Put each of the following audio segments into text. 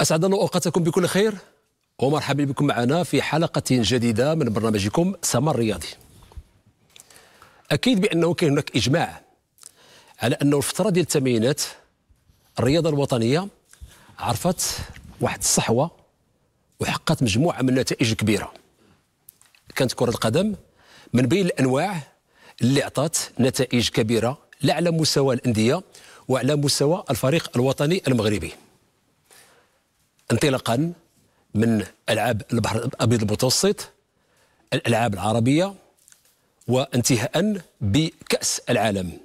أسعد الله أوقاتكم بكل خير. ومرحبا بكم معنا في حلقة جديدة من برنامجكم سمر رياضي. أكيد بأنه كان هناك إجماع على أنه الفترة ديال الثمانينات الرياضة الوطنية عرفت واحد الصحوة وحققت مجموعة من النتائج كبيرة. كانت كرة القدم من بين الأنواع اللي أعطت نتائج كبيرة لا على مستوى الأندية وعلى مستوى الفريق الوطني المغربي. انطلاقا من العاب البحر الأبيض المتوسط الألعاب العربية وانتهاء بكأس العالم.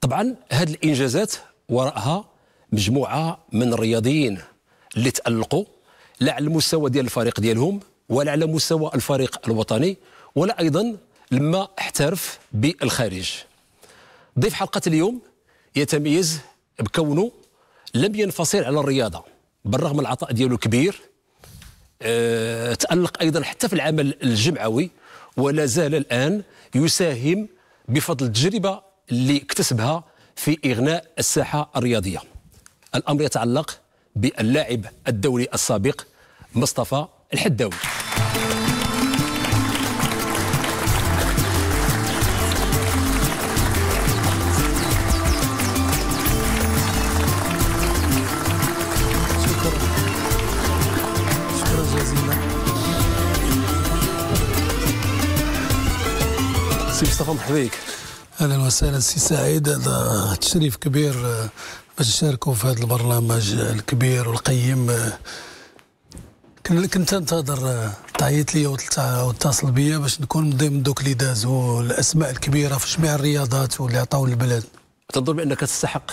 طبعا هذه الإنجازات وراءها مجموعة من الرياضيين اللي تألقوا لا على المستوى ديال الفريق ديالهم ولا على مستوى الفريق الوطني ولا أيضا لما احترف بالخارج. ضيف حلقة اليوم يتميز بكونه لم ينفصل على الرياضة. بالرغم العطاء ديالو كبير أه تألق أيضا حتى في العمل الجمعوي ولا زال الآن يساهم بفضل التجربة اللي اكتسبها في إغناء الساحة الرياضية. الأمر يتعلق باللاعب الدولي السابق مصطفى الحداوي. سي مصطفى مرحبا بك أهلا وسهلا سي سعيد. هذا تشريف كبير باش نشاركوا في هذا البرنامج الكبير والقيم. كنت ننتظر تعيط لي وتتصل بيا باش نكون من ضمن دوك اللي دازوا الأسماء الكبيرة في جميع الرياضات واللي عطاو للبلد تنظر بأنك تستحق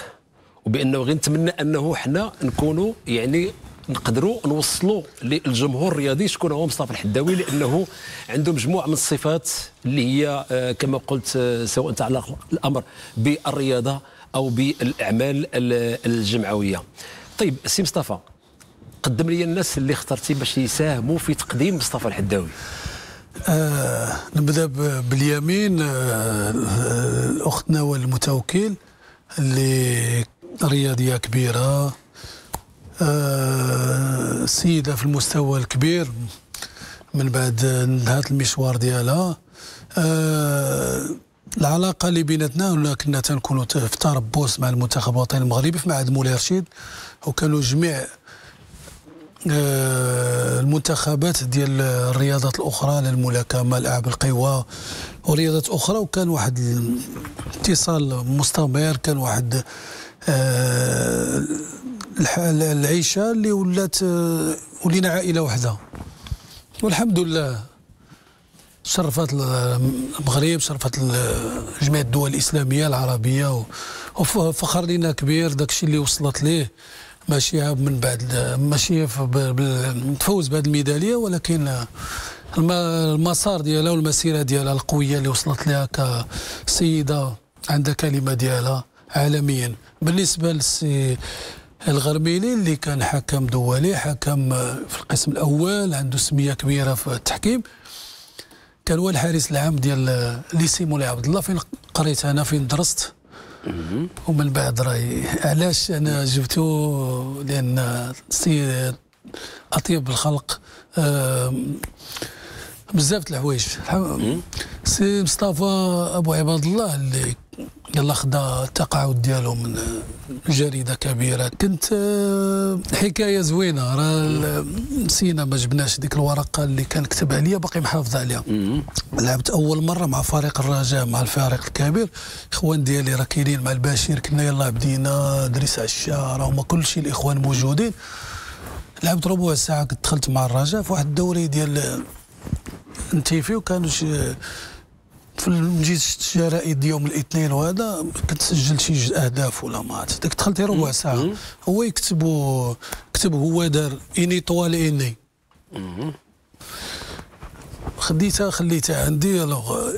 وبأنه غير نتمنى أنه حنا نكونوا يعني نقدروا نوصلوا للجمهور الرياضي شكون هو مصطفى الحداوي لأنه عنده مجموعة من الصفات اللي هي كما قلت سواء تعلق الأمر بالرياضة أو بالأعمال الجمعوية. طيب سي مصطفى قدم لي الناس اللي اخترتي باش يساهموا في تقديم مصطفى الحداوي. آه نبدأ باليمين آه الأخت نوال المتوكل اللي رياضية كبيرة آه سيدة في المستوى الكبير من بعد انتهت المشوار ديالها. آه العلاقة اللي بيناتنا كنا تنكونوا في تربص مع المنتخب الوطني المغربي في معهد مولاي رشيد. وكانوا جميع آه المنتخبات ديال الرياضات الأخرى للملاكمة العاب القوى ورياضات أخرى. وكان واحد الاتصال مستمر كان واحد العيشة اللي ولات ولينا عائلة واحدة والحمد لله شرفت المغرب شرفت جميع الدول الإسلامية العربية وفخر لنا كبير داك الشيء اللي وصلت ليه. ماشي من بعد ماشي تفوز بهذه الميدالية ولكن المسار ديالها والمسيرة ديالها القوية اللي وصلت لها كسيدة عندها كلمة ديالها عالميا. بالنسبة للسي الغرميلي اللي كان حكم دولي حكم في القسم الأول عنده سمية كبيرة في التحكيم. كان هو الحارس العام ديال ليسي مولاي عبد الله فين قريت أنا فين درست. ومن بعد راي علاش أنا جبته؟ لأن السيد أطيب الخلق. بزاف الحوايج. سي مصطفى أبو عباد الله اللي يلا خدا التقاعد ديالو من جريدة كبيرة. كنت حكاية زوينة. راه نسينا ما جبناش ديك الورقة اللي كان كتب عليا باقي محافظ عليها. لعبت أول مرة مع فريق الرجاء مع الفريق الكبير. إخوان ديالي راه كاينين مع البشير كنا يلا بدينا دريس عشا راه هما كل شيء الإخوان موجودين. لعبت ربع ساعة كنت دخلت مع الرجاء في واحد الدوري ديال نتيفي وكانوا في جيت الجرائد يوم الاثنين وهذا كنت سجلت شي أهداف ولا مات ديك دخلت ربع ساعه هو يكتبوا كتب هو دار إني طوال إني. خديتها خليتها عندي الوغ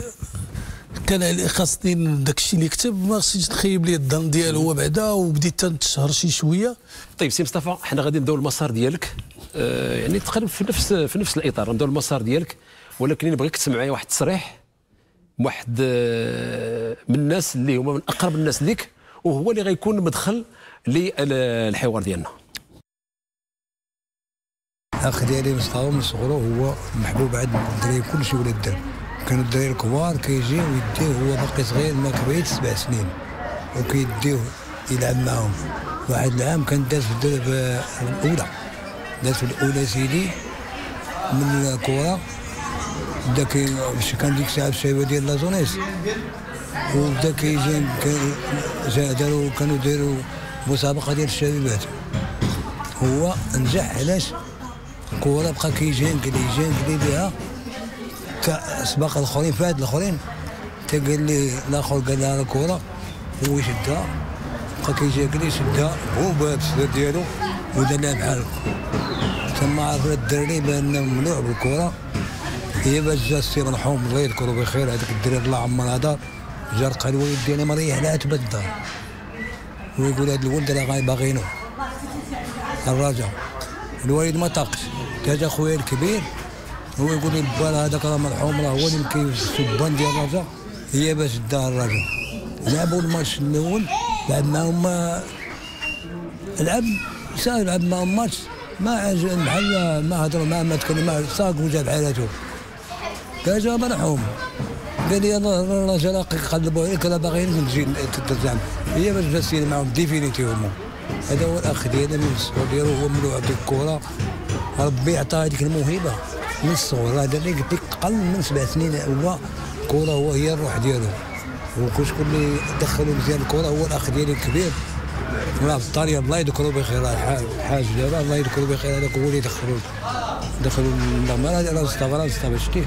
كان خاصني داك الشيء اللي كتب ما خصنيش تخيب لي الظن ديالو. هو بعدا وبديت تنتشهر شي شوية. طيب سي مصطفى حنا غادي نبداو المسار ديالك. آه يعني تقريبا في نفس في نفس الإطار نبداو المسار ديالك. ولكن نبغيك تسمع معايا واحد التصريح واحد من الناس اللي هما من أقرب الناس ليك وهو اللي غيكون مدخل للحوار ديالنا. الاخ ديالي مصطفى من صغرو هو محبوب عند الدراري كلشي ولاد الدرب كانوا الدراري الكبار كيجي ويديه هو باقي صغير ما كبعيد سبع سنين. وكيديوه يلعب معاهم. واحد العام كان داز في الدرب الأولى. داز في الأولى سيدي من الكره بدا كي كان ديك الساعة الشايبه ديال لازونيس وبدا كيجي داروا كانوا داروا مسابقه ديال الشبيبات هو نجح علاش الكره بقى كيجانكلي يجانكلي بها سبق الاخرين فات الاخرين قال لي الآخر قال لها الكره هو يشدها بقى كيجانكلي شدها هو بات السداد ديالو ودار لها بحال تما عرف الدراري بان ممنوع بالكره باش جا السي مرحوم الله يذكره بخير هذاك الدراري الله عمر هدار جا لقى الوالد ديالي مريح لا تبدا ويقول هذا الولد راه باغينو. الرجاء الوالد ما طاقش. جا خويا الكبير هو يقول لي البال هذاك راه مرحوم راه هو اللي مكيف السبان ديال الرجاء هي باش دا الرجاء لعبوا الماتش الأول لعب معهم لعب ساهل لعب معهم ماتش ما عجب بحال ما هضروا معاه ما تكلم معاه ساق وجاب حالته جا مرحوم. قال لي الرجال قلبوا عليك أنا باغيين نجي تتزعم. هي باش جالسين معاهم ديفينيتيفمون هذا هو الأخ ديالنا من الصغر ديالو هو ملوع بالكره ربي عطاه هذيك الموهبة. من الصغر هذا اللي قلت لك أقل من سبع سنين هو الكره هو هي الروح ديالو. وكشكون اللي دخلوا مزيان الكره هو الأخ ديالي الكبير. ولا في الطاريه الله يذكروا بخير. الحاج دابا الله يذكروا بخير. هذاك هو اللي دخلوا دخلوا المغمرة. راه راه مصطفى شتيه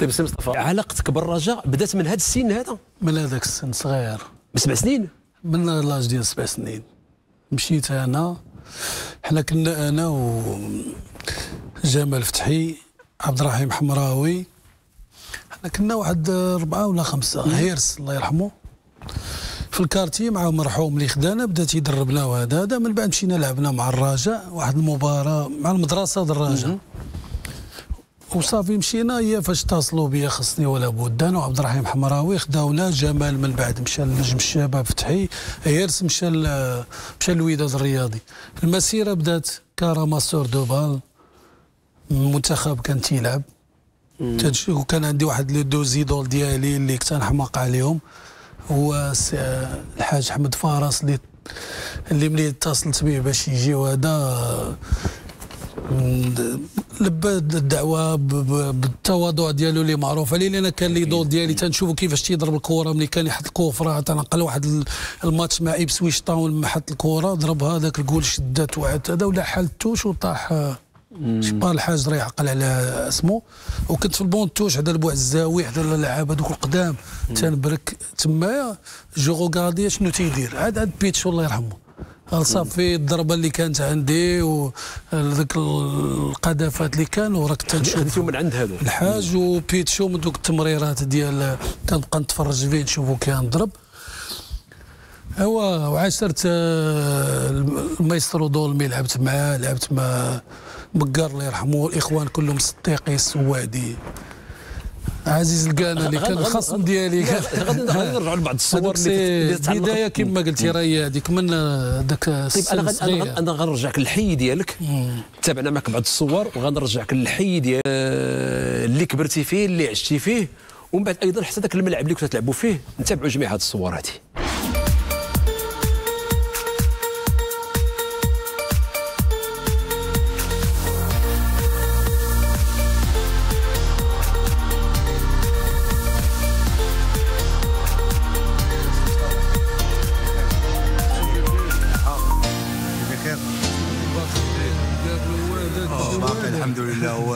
طيب سي مصطفى علاقتك بالرجاء بدات من هذا السن هذا؟ من هذاك السن صغير. بسبع سنين؟ من لاج ديال سبع سنين. مشيت أنا حنا كنا أنا و جمال فتحي عبد الرحيم حمراوي. حنا كنا واحد اربعه ولا خمسة هيرس الله يرحمه. في الكارتي مع مرحوم اللي خدانا بدا تيدربنا وهذا هذا من بعد مشينا لعبنا مع الرجاء واحد المباراة مع المدرسة ديال الرجاء وصافي مشينا هي فاش اتصلوا بيا خصني ولا بد. أنا وعبد الرحيم حمراوي خداونا جمال من بعد مشى لنجم الشباب فتحي هيرس مشى مشى للوداد الرياضي. المسيرة بدات كاراماسور دوبال المنتخب كان تيلعب. وكان عندي واحد لي دو زيدول ديالي اللي كنت نحماق عليهم. هو الحاج احمد فارس اللي اللي ملي اتصلت به باش يجي وهذا لبى الدعوة بالتواضع ديالو اللي معروف. عليه لأن كان لي دور ديالي تنشوفوا كيفاش تيضرب الكره ملي كان يحط الكوفره تنقل واحد الماتش مع ايبسويش طاون حط الكره ضرب هذاك الجول شدات واحد هذا ولا حالتوش وطاح شبار الحاج راه يعقل على اسمه. وكنت في البونتوش حدا البوع الزاوي حدا اللعابه دوك القدام. تنبرك تما. جو غوغاردي شنو تيدير؟ عاد عاد بيتشو الله يرحمه. صافي الضربة اللي كانت عندي وذاك القذافات اللي كانوا راك تنشوف من عند هذو؟ الحاج وبيتشو من دوك التمريرات ديال كنبقى نتفرج فيه نشوفو كينضرب هو وعاشرت آه، المايسترو دولمي لعبت معاه لعبت مع بقار الله يرحمه الاخوان كلهم صديقي السوادي. عزيز القانا اللي كان الخصم ديالي. غادي نرجعوا لبعض الصور اللي البدايه كما قلتي راهي هذيك من ذاك طيب أنا أنا أنا غنرجعك للحي ديالك. تابعنا معك بعض الصور وغنرجعك للحي ديال اللي كبرتي فيه اللي عشتي فيه ومن بعد أيضا حتى ذاك الملعب اللي كنتوا تلعبوا فيه نتابعوا جميع هذه الصور هذه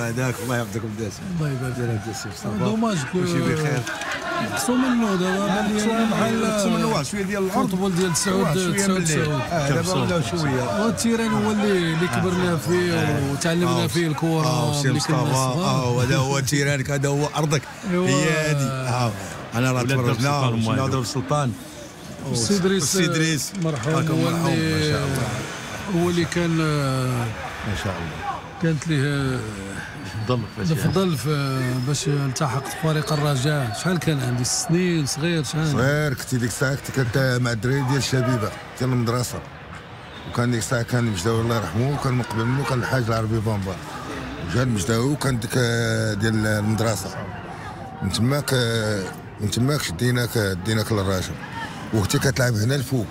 هذاك الله يحفظك بداس الله يبارك فيك. dommage كلشي بخير. نقصوا منه دابا بحال نقصوا منه. واحد شوية ديال الأرض. الفوتبول ديال سعود سعود سعود. دابا ولاو شوية. والتيران هو اللي اللي كبرنا فيه وتعلمنا فيه الكره سي مصطفى آه هذا هو تيرانك هذا هو أرضك. هي هذه. أنا راه تفرجنا. نضرب السلطان السي ادريس السي ادريس مرحوم هو اللي هو اللي كان ما شاء الله. كانت ليه فضل فضل باش التحقت فريق الرجاء. شحال كان عندي؟ سنين صغير شحال؟ صغير كنت ديك الساعة كنت كنت مع الدراري ديال الشبيبة ديال المدرسة. وكان ديك الساعة كان المجداوي الله يرحمه وكان من قبل منه كان الحاج العربي بامبا جا المجداوي وكان ديك آه، ديال المدرسة. من تماك آه، من تماك شديناك ديناك للراجل. واختي كتلعب هنا الفوق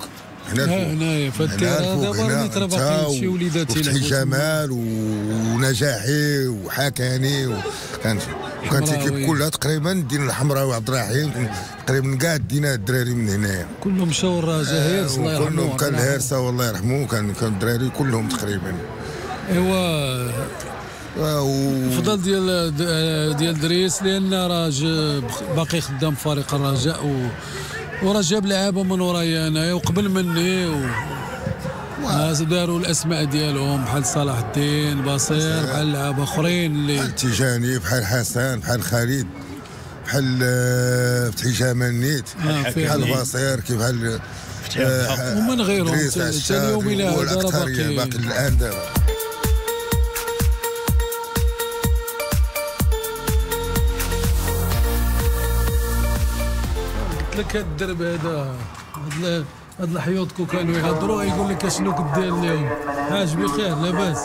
هنا هنايا راه أنت باقي شي وليدات يلعبوا جمال ونجاحي وحكاني وكانت وكانت حمراوي. ليكيب كلها تقريبا دين الحمراء وعبد الرحيم تقريبا كاع دينا الدراري من هنايا كلهم مشاو الراجا هيرس الله يرحمه كلهم كان. هيرسة والله يرحمه كان كان الدراري كلهم تقريبا ايوا و... الفضل ديال ديال دريس لأن راه باقي خدام فريق الرجاء و وراه جاب لعابه من ورايا أنايا وقبل مني و داروا الأسماء ديالهم بحال صلاح الدين بصير بحال لعابه آخرين اللي بحال تيجاني بحال حسن بحال خالد بحال آه، فتحي جمال نيت آه،. بحال بصير كيف بحال آه، ومن غيرهم. عشاد اليوم إلى هذا باقي الان دابا قلت لك هاد الدرب هذا. هاد هاد الحيوط كو كانوا يهضروا يقول لك اشنو كدير اليوم؟ حاج بخير لاباس.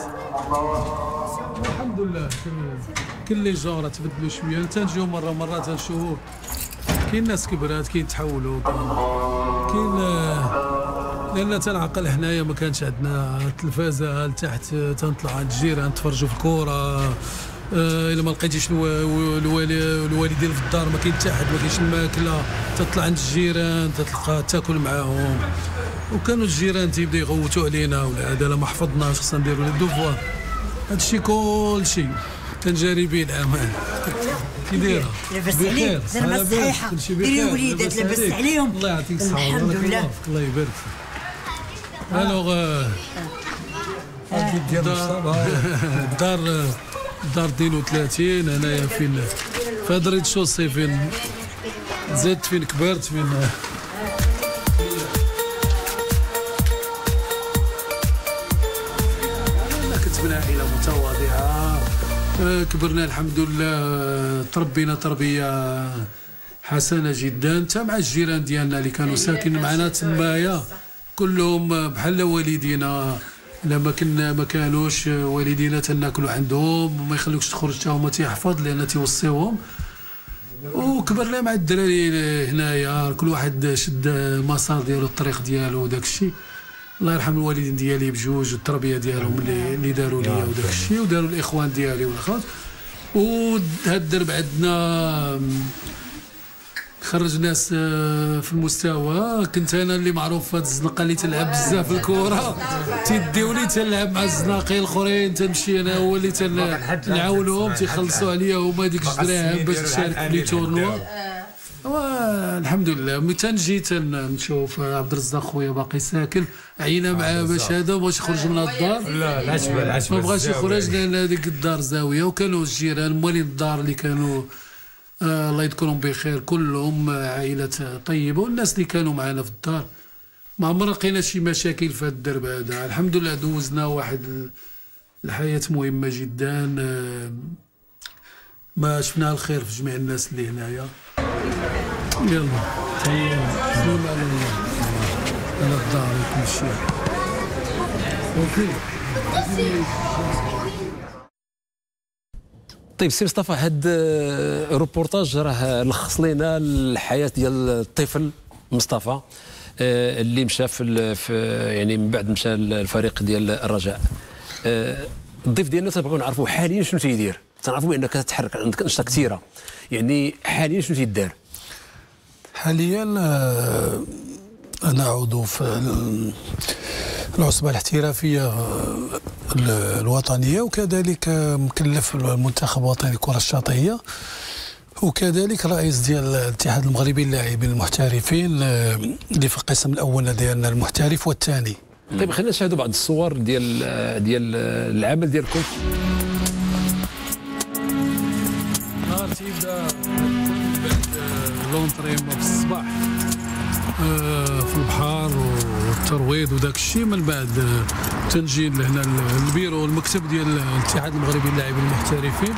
الحمد لله. كل- les jeunes راه تبدلوا شوية تنجيو مرة مرة تنشوفوا كاين ناس كبرات كاين تحولوا كاين- لأن تنعقل حنايا ما كانش عندنا. التلفازة لتحت تنطلع عند الجيران نتفرجوا في الكره آه، إلا ما لقيتيش الوالدين في الدار ما كاين حتى حد ما كاينش الماكلة. تطلع عند الجيران تتلقى تاكل معاهم. وكانوا الجيران تيبداو يغوتوا علينا ولا هذا لا ما حفظناش خصنا نديروا les devoirs هادشي كلشي تجاربي الامان كي دايره لاباس عليك. زعما كلشي ديري وليدات لاباس. عليهم. الله يعطيك الصحة. الحمد لله. الله يبارك فيك. Alors. الدار الدار 32 انايا فين في هاد الريد شوسي فين؟ زدت فين؟ كبرت فين؟ عائلة متواضعة. آه، كبرنا الحمد لله. تربينا تربية حسنة جدا. حتى مع الجيران ديالنا اللي كانوا ساكنين معنا تمايا كلهم بحال والدينا. لما كنا ما كانوش والدينا تناكلوا عندهم وما يخلوكش تخرج حتى هما تيحفظ لأن تيوصيوهم. وكبرنا مع الدراري هنايا كل واحد شد المسار ديالو الطريق ديالو وداك الشيء. الله يرحم الوالدين ديالي بجوج والتربيه ديالهم اللي, اللي داروا لي وداك الشيء وداروا الإخوان ديالي والأخوات. وهاد الدرب عندنا خرج ناس آه، في المستوى. كنت أنا اللي معروف في هاد الزنقة اللي تلعب بزاف الكره تيديوني تلعب مع الزناقين الأخرين تمشي أنا هو اللي تن- نعاونهم تيخلصوا عليا هما ديك جوج دراهم باش تشارك في لي تورنوا والحمد لله. ملي تنجي تنشوف عبد الرزاق خويا باقي ساكن. عينا معاه باش هذا ما بغاش يخرج من الدار. لا العشبه العشبه ما بغاش. يخرج لأن هذيك الدار زاوية. وكانوا الجيران موالين الدار اللي كانوا الله يذكرهم بخير كلهم آه، عائلة طيبة والناس اللي كانوا معنا في الدار ما عمرنا لقينا شي مشاكل في هذا الدرب هذا الحمد لله دوزنا واحد ال- الحياة مهمة جدا آه، ما شفنا الخير في جميع الناس اللي هنايا يلا سلام على الله على الدار وكل شيء okay طيب سي مصطفى هاد آه، الروبورتاج راه لخص لنا الحياة ديال الطفل مصطفى آه، اللي مشى في, في يعني من بعد مشى الفريق ديال الرجاء. آه، الضيف ديالنا تنبغيو نعرفوا حاليا شنو تيدير. تنعرفوا بأنك تتحرك عندك أنشطة كثيرة. يعني حاليا شنو تيدار؟ حاليا آه، أنا عضو في ال- العصبة الاحترافية آه، ال- الوطنية وكذلك آه، مكلف المنتخب الوطني للكرة الشاطئية وكذلك رئيس ديال الاتحاد المغربي للاعبين المحترفين آه، اللي في القسم الأول ديالنا المحترف والثاني. طيب خلينا نشاهدوا بعض الصور ديال آه، ديال آه، العمل ديالكم نهار تيبدا بعد لونطريمون في الصباح آه، في البحر والترويض وداك الشيء من بعد آه، تنجي لهنا البيرو المكتب ديال الاتحاد المغربي للاعبين المحترفين.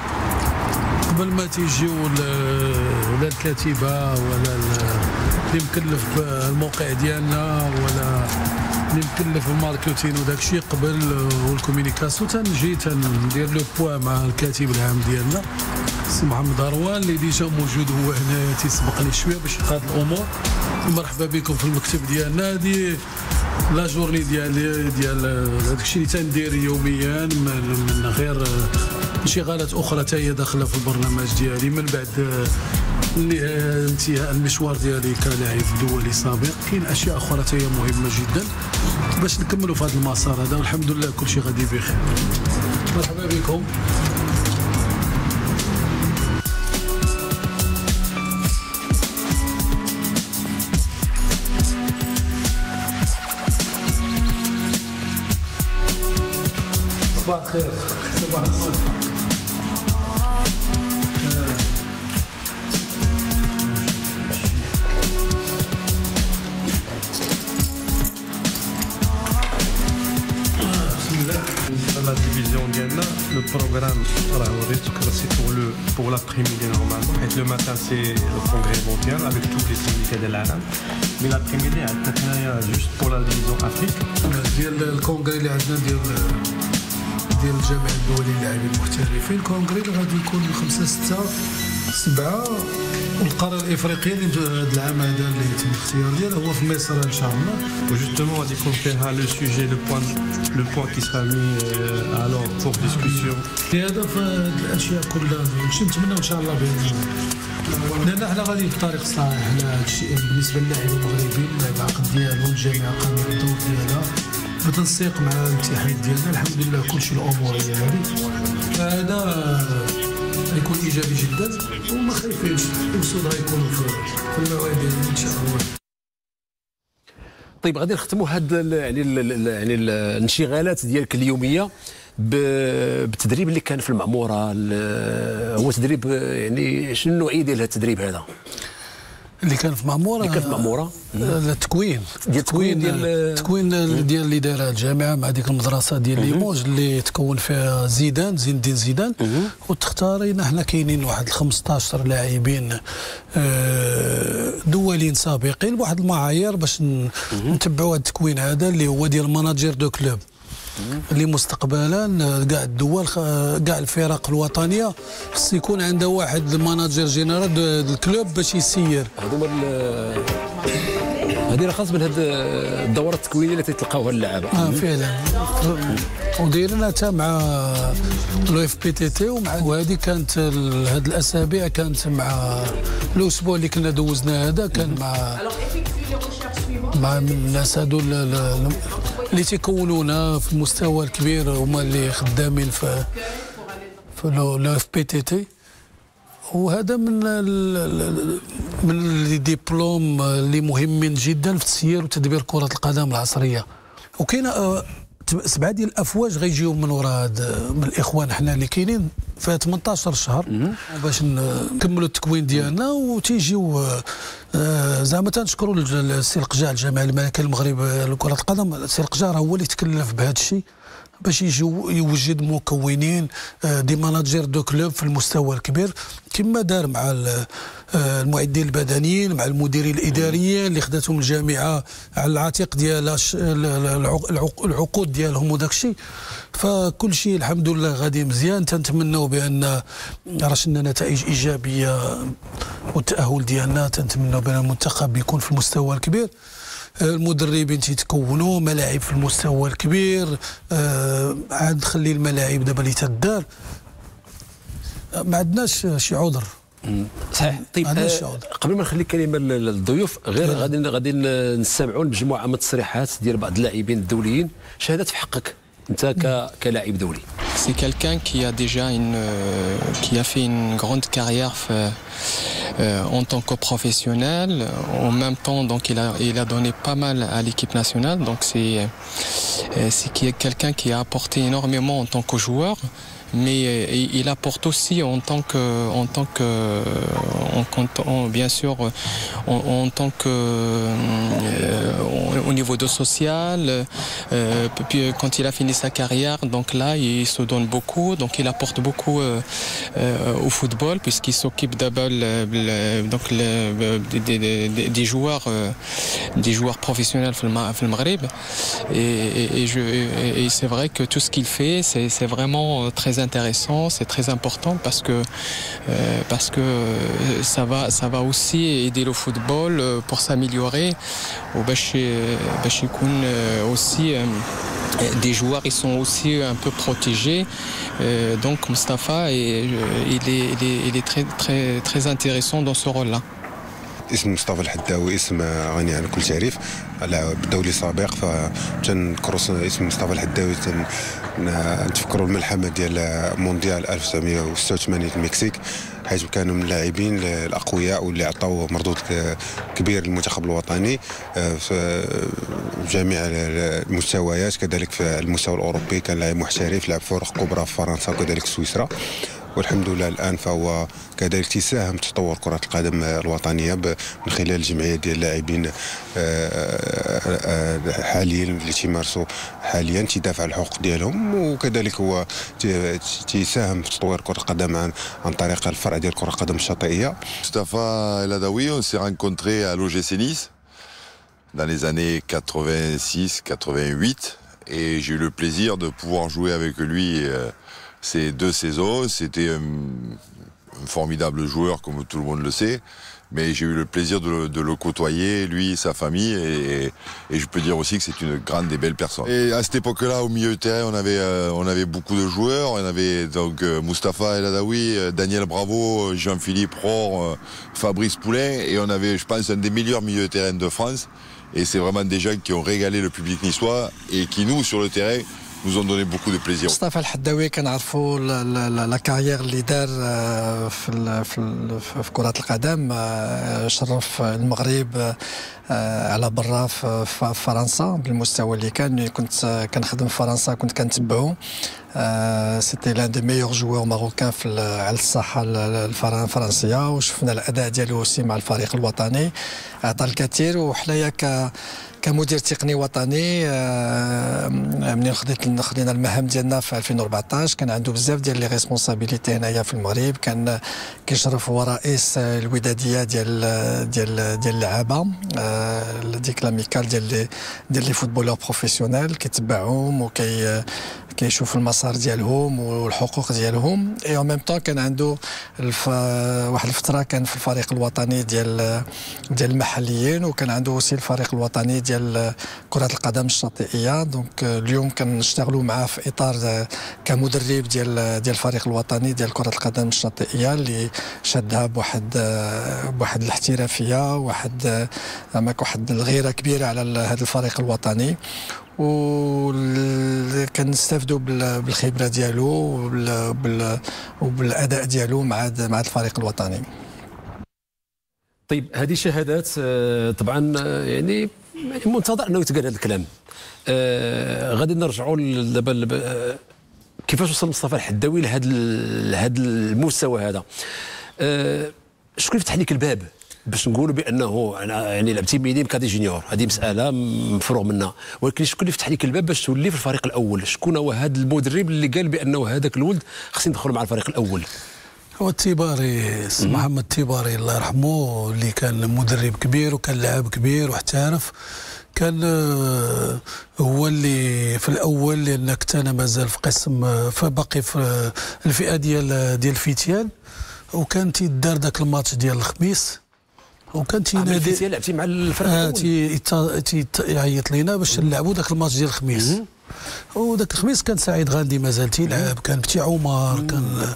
قبل ما تيجيو ال- لا الكاتبة ولا ال- اللي مكلف بالموقع ديالنا ولا اللي مكلف بال marketing وداك الشيء قبل وال communication تنجي تندير le point مع الكاتب العام ديالنا. سي محمد هروان اللي déjà موجود هو هنا تيسبقني شوية باش يقاد الأمور. مرحبا بكم في المكتب ديالنا هذه la journée ديال ديال هذاك الشيء اللي تندير يوميا من, من غير انشغالات أخرى حتى هي داخلة في البرنامج ديالي. من بعد انتهاء المشوار ديالي كلاعب دولي سابق. كاين أشياء أخرى هي مهمة جدا. باش نكملوا في هذا المسار هذا والحمد لله كل شيء غادي بخير. مرحبا بكم. Bak kız. Bak kız. la division Ghana, le programme Traoré, c'est pour le pour l'après-midi normalement. Et le matin, c'est le congrès mondial avec tous les syndicats de l'Arab. Mais l'après-midi, euh, juste pour la division Afrique. Le congrès, ديال الجامعة الدولي للاعبين المحترفين. ال congrès اللي غادي يكون 5 6 7 والقارة الإفريقية اللي هذا العام هذا اللي يتم الاختيار ديالها هو في مصر إن شاء الله. و justement غادي يكون فيها le sujet le point le point qui sera mis alors pour discussion هذا في الأشياء كلها. نتمنى إن شاء الله الله لأن إحنا غادي في طريق صحيح. على هذا الشيء بالنسبة للاعبين المغربيين العقد ديالهم الجامعة قانون الدور ديالها. بتنسيق مع الاتحاد ديالنا. الحمد لله كل شيء الاموريه هذه فهذا غيكون إيجابي جدا وما خايفينش. الأسود غيكونوا في المواد إن شاء الله. طيب غادي نختموا هاد يعني يعني الانشغالات ديالك اليومية بالتدريب اللي كان في المعموره هو تدريب يعني شنو النوعية ديال هذا التدريب هذا؟ اللي كان في معموره اللي كان في معموره التكوين. ديال التكوين ديال التكوين ديال اللي دارها الجامعة مع ديك المدرسة ديال ليموج اللي تكون فيها زيدان زين الدين زيدان. وتختارينا حنا كاينين واحد 15 لاعبين آه، دوليين سابقين بواحد المعايير باش نتبعوا هذا التكوين هذا اللي هو ديال manager de club. اللي مستقبلا كاع الدول كاع الفرق الوطنية. خص يكون عندها واحد ال manager général du club باش يسير. هذوما هذه خاص من هذه الدورات التكوينية اللي تلقاوها اللعابة. آه فعلا. ودايرين حتى مع le FBTT ومع وهذه كانت هذه الأسابيع كانت مع الأسبوع اللي كنا دوزنا هذا كان مع مع الناس هذو اللي تيكونونا في المستوى الكبير هما اللي خدامين في في le FBTT وهذا من من les diplômes اللي مهمين جدا في تسيير وتدبير كرة القدم العصرية. وكاين آه، سبعة ديال الأفواج غيجيو من وراء من الإخوان حنا اللي كاينين. في 18 شهر. باش نكملوا التكوين ديالنا وتيجيو آه، زعما تنشكروا السي القجاع الجامعة الملكيه المغرب لكرة القدم. السي القجاع هو اللي تكلف بهذا الشيء باش يجي يوجد مكونين آه، des managers de club في المستوى الكبير. كما دار مع آه، المعدين البدنيين مع المديرين الاداريين اللي خداتهم الجامعة على العاتق ديال العقود ديالهم وداك الشيء. فكل شيء الحمد لله غادي مزيان. تنتمنوا بأن راه شنا نتائج إيجابية والتأهل ديالنا. تنتمنوا بأن المنتخب يكون في المستوى الكبير. المدربين تيتكونوا ملاعب في المستوى الكبير. آه عاد نخلي الملاعب دابا اللي تدار. ما عندناش شي عذر. صحيح. طيب آه قبل ما نخلي كلمة للضيوف غير غادي غادي نستمعوا لمجموعه من التصريحات ديال بعض اللاعبين الدوليين. شهادات في حقك أنت كلاعب دولي. سي كالكان كي ديجا ان كي ا في ان غروند كارير ف اون تون كو بروفيسيونيل أو ميم طون دونك إلى إلى دوني با مال ا ليكيب ناسيونال دونك سي سي كي كالكان كي ا ابورتي انورميمون ان تون كو جوور mais euh, il apporte aussi en tant que, en tant que, en, bien sûr, en, tant que, euh, au niveau de social, euh, puis quand il a fini sa carrière, donc là, il se donne beaucoup, donc il apporte beaucoup au football puisqu'il s'occupe d'abord donc des, joueurs, des joueurs professionnels au et c'est vrai que tout ce qu'il fait, c'est vraiment très intéressant, c'est très important parce que, euh, parce que euh, ça, va, ça va aussi aider le football euh, pour s'améliorer. aussi des joueurs ils sont aussi un peu protégés donc Mustafa il, est, il est très très très intéressant dans ce rôle là اسم مصطفى الحداوي اسم غني عن كل تعريف لاعب دولي سابق فتنكروا اسم مصطفى الحداوي نتفكروا الملحمة ديال مونديال 1986 في المكسيك حيث كانوا من اللاعبين الاقوياء واللي عطوا مردود كبير للمنتخب الوطني آه، في جميع المستويات. كذلك في المستوى الأوروبي كان لاعب محترف لعب فرق كبرى في فرنسا وكذلك سويسرا. والحمد لله الآن فهو كذلك يساهم في تطور كرة القدم الوطنية من خلال جمعية ديال اللاعبين آه، آه، حاليا اللي تيمارسوا حاليا تيدافع على الحقوق ديالهم وكذلك هو تيساهم في تطوير كرة القدم عن, عن طريق الفرع ديال كرة القدم الشاطئية. مصطفى الأدوي on s'est rencontré à l'OGC Nice dans les années 86 88 et j'ai eu le plaisir de pouvoir jouer avec lui euh, ces deux saisons. C'était un, formidable joueur, comme tout le monde le sait. Mais j'ai eu le plaisir de, le côtoyer, lui sa famille, et, je peux dire aussi que c'est une grande et belle personne. Et à cette époque-là, au milieu de terrain, on avait, euh, on avait beaucoup de joueurs. On avait donc euh, Mustapha El euh, Daniel Bravo, Jean-Philippe Rohr, Fabrice Poulain, et on avait, je pense, un des meilleurs milieux de terrain de France. Et c'est vraiment des gens qui ont régalé le public niçois et qui, nous, sur le terrain, nous ont donné beaucoup de plaisir. مصطفى الحداوي كنعرفوا la carrière اللي دار في في كرة القدم شرف المغرب على برا في فرنسا بالمستوى اللي كان. كنت كنخدم في فرنسا كنت كنتبعو. c'était l'un des meilleurs joueurs marocains في على الساحة الفرنسية. وشفنا الأداء ديالو مع الفريق الوطني. عطى الكثير. وحنايا ك كمدير تقني وطني آه، منين خديت خدينا المهام ديالنا في 2014 كان عنده بزاف ديال les responsabilités هنايا في المغرب. كان كيشرف هو رئيس الودادية ديال ديال ديال اللعابة. آه، ديك l'amicale ديال ديال les footballeurs professionnels كيتبعهم وكي كيشوف المسار ديالهم والحقوق ديالهم. et en même كان عنده الف... واحد الفترة كان في الفريق الوطني ديال ديال المحليين وكان عنده aussi الفريق الوطني ديال كرة القدم الشاطئية. دونك اليوم كنشتغلوا معاه في إطار كمدرب ديال ديال الفريق الوطني ديال كرة القدم الشاطئية اللي شدها بواحد بواحد الاحترافية واحد واحد الغيرة كبيرة على هذا الفريق الوطني. وكنستافدوا بالخبرة ديالو وبالاداء ديالو مع مع الفريق الوطني. طيب هذه شهادات آه، طبعا آه، يعني منتظر أنه يتقال هذا الكلام. آه غادي نرجعوا دابا كيفاش وصل مصطفى الحداوي لهذا لهذا المستوى هذا؟ آه شكون فتح لك الباب؟ باش نقولوا بأنه أنا يعني لعبتي minime cadet junior. هذه مسألة مفروغ منها. ولكن شكون اللي فتح لك الباب باش تولي في الفريق الأول؟ شكون هو هذا المدرب اللي قال بأنه هذاك الولد خصني ندخل مع الفريق الأول؟ هو التيباري محمد التيباري الله يرحمه اللي كان مدرب كبير وكان لاعب كبير واحترف كان آه، هو اللي في الأول لأن كنت أنا مازال في قسم فباقي في الفئة ديال ديال الفتيان وكان تيدار ذاك الماتش ديال الخميس. وكان تينادي لعبتي مع الفريق آه تي يعيط لينا باش نلعبوا ذاك الماتش ديال الخميس. وذاك الخميس كان سعيد غاندي مازال تيلعب. كان بتي عمر كان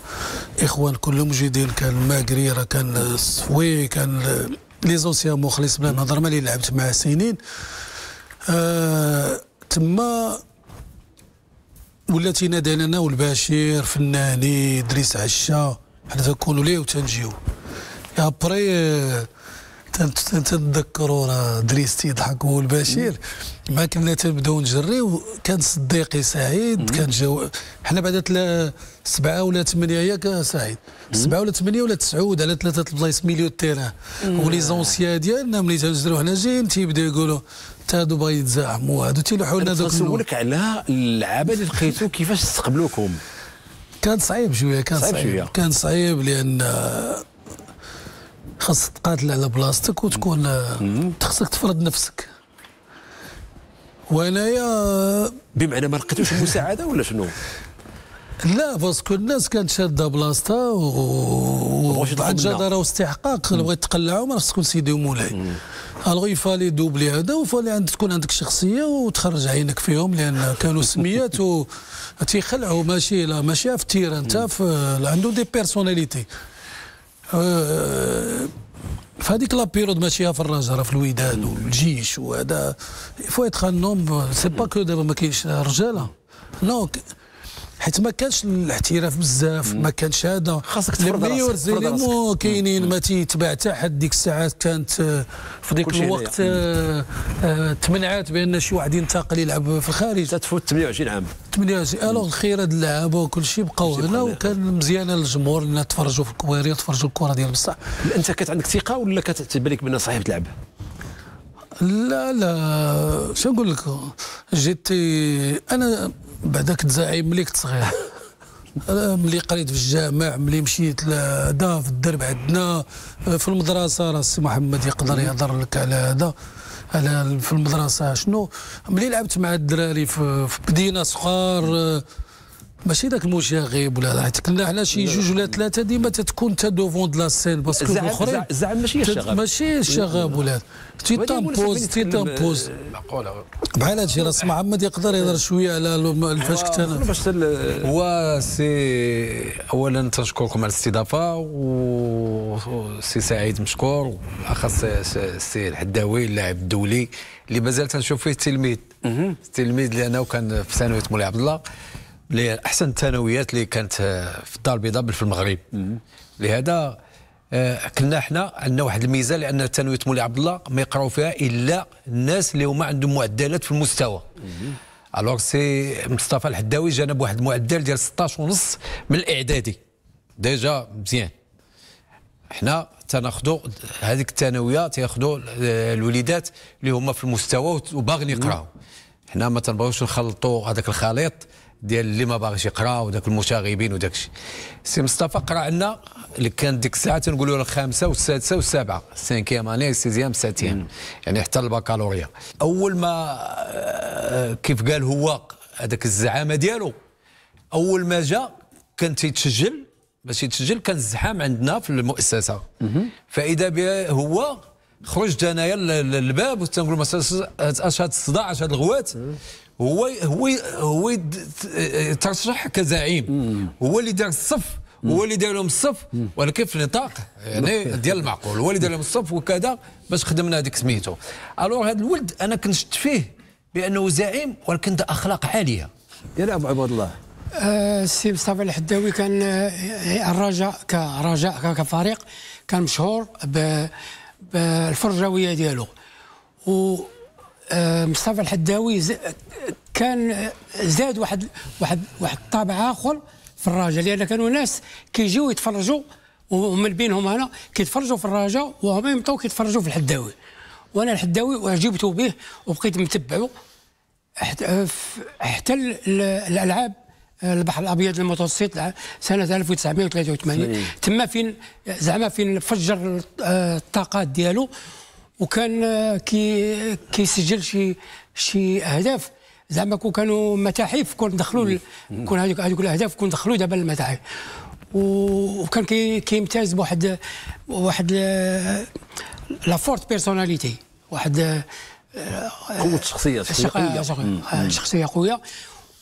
إخوان كلهم موجودين. كان ماكريرا كان الصفوي كان لي زونسيان مخلص بلا نهضر مالي لعبت معاه سنين. آه تما ولا تينادي لنا والبشير فناني دريس عشا. حنا تنكونوا ليه وتنجيو. ابري تنتذكروا راه دريستي يضحك هو البشير. ما كنا تنبداو نجريو كان صديقي سعيد كان جو حنا بعد تلا سبعة ولا ثمانية ياك سعيد. سبعة ولا ثمانية ولا تسعود على ثلاثة البلايص milieu terrain و les anciens ديالنا ملي تنجرو حنا جايين تيبداو يقولوا تا باغي يتزاحموا هادو تيلوحوا لنا دوك نسولك على اللعابة اللي لقيتو كيفاش استقبلوكم. كان صعيب شوية كان صعيب صعيب, شوية. كان صعيب لأن خاص تقاتل على بلاصتك وتكون خاصك تفرض نفسك. وأنايا بمعنى ما لقيتوش المساعدة ولا شنو؟ لا parce que الناس كانت شادة بلاصتها وبعد. جدارة واستحقاق بغيت تقلعهم راه خصك سيدي ومولاي alors il fallait doubler هذا و fallait عندك تكون عندك شخصية وتخرج عينك فيهم لأن كانوا سميات و تيخلعوا ماشي لا ماشي في ال terrain في عندهم des personnalités آه، في هذيك la période ماشي الرجاء راه في الوداد والجيش وهذا faut être un homme c'est pas que دابا ما كاينش رجالة. non حيت ما كانش الاحتراف بزاف ما كانش هذا. خاصك تفرض مو كاينين ما تيتباع حتى حد ديك الساعات كانت آه، في كلشي الوقت آه، آه، تمنعات بأن شي واحد ينتقل يلعب في الخارج. تتفوت 28 عام. 28 alors الخير هاد اللعابة وكل شيء بقاو هنا وكان مزيانه للجمهور ان تفرجوا في الكواري وتفرجوا الكرة ديال بصح. أنت كانت عندك ثقة ولا كتعتبر لك بان صحيح تلعب؟ لا لا شنو نقول لك جيتي أنا بعدا كنت زعيم ملي كنت صغير أنا ملي قريت في الجامع ملي مشيت لهذا في الدرب عندنا في المدرسة راه السي محمد يقدر يهضر لك على هذا. على في المدرسة شنو؟ ملي لعبت مع الدراري في, في بدينا صغار ماشي ذاك المشاغب ولا حيت كنا حنا شي جوج ولا ثلاثة ديما تتكون تا devant de la scène parce que الاخرين الزعم- الزعم ماشي الشغب. ماشي الشغب ولا tu t'imposes tu t'imposes بحال هادشي راه سي محمد يقدر يهضر شوية على فاش كنت أنا هو سي اولا تنشكركم على الاستضافة وسي سعيد مشكور بالاخص السي الحداوي اللاعب الدولي اللي مازال تنشوف فيه تلميذ تلميذ لأنه كان في ثانوية مولاي عبد الله. احسن الثانويات اللي كانت في الدار البيضاء في المغرب. لهذا آه، كنا إحنا عندنا واحد الميزة لأن ثانويه مولاي عبد الله ما يقراو فيها إلا الناس اللي هما عندهم معدلات في المستوى. alors سي مصطفى الحداوي جانا بواحد المعدل ديال 16 ونص من الإعدادي. déjà مزيان. حنا تناخذوا هذيك الثانوية تياخذوا الوليدات اللي هما في المستوى وباغيين يقراو. حنا ما تنبغيوش نخلطوا هذاك الخليط. ديال اللي ما باغيش يقرا وداك المشاغبين وداك الشيء. سي مصطفى قرأ عندنا اللي كان ديك الساعة تنقولوا الخامسة والسادسة والسابعة. cinquième année sixième septième يعني حتى البكالوريا. أول ما آه، كيف قال هو هذاك الزعامة ديالو أول ما جا كان تيتسجل باش يتسجل كان الزحام عندنا في المؤسسة. فإذا به هو خرجت أنايا لل- للباب وتنقول مثلا اش هاد الصداع أش هاد الغوات؟ هو هو هو ترشح كزعيم. هو اللي دار الصف هو اللي دار لهم الصف. ولكن في نطاق يعني ديال المعقول هو اللي دار لهم الصف وكذا باش خدمنا هذيك سميتو. alors هذا الولد أنا كنت شفت فيه بأنه زعيم ولكن عنده أخلاق عالية. يا ابو عباد الله. السي مصطفى الحداوي كان الرجاء كرجاء كفريق كان مشهور ب- بالفرجاويه ديالو. و مصطفى الحداوي كان آه، زاد واحد واحد واحد الطابع آخر في الرجاء لأن كانوا ناس كيجيو يتفرجوا ومن بينهم أنا كيتفرجوا في الرجاء وهم يمطوا كيتفرجوا في الحداوي. وأنا الحداوي وعجبت به وبقيت متبعه حتى حتى ال- ال- الألعاب البحر الأبيض المتوسط سنة 1983 تما فين زعما فين فجر آه، الطاقات ديالو وكان آه، كي كيسجل شي شي أهداف. زعما كون كانوا متاحف كون دخلوا كون هذوك هذوك الأهداف كون دخلوا دابا للمتاحف. و- وكان كي كيمتاز بواحد واحد آه، la forte personnalité. واحد آه، قوة الشخصيه شخصية قوية. شخصية, شخصية قوية.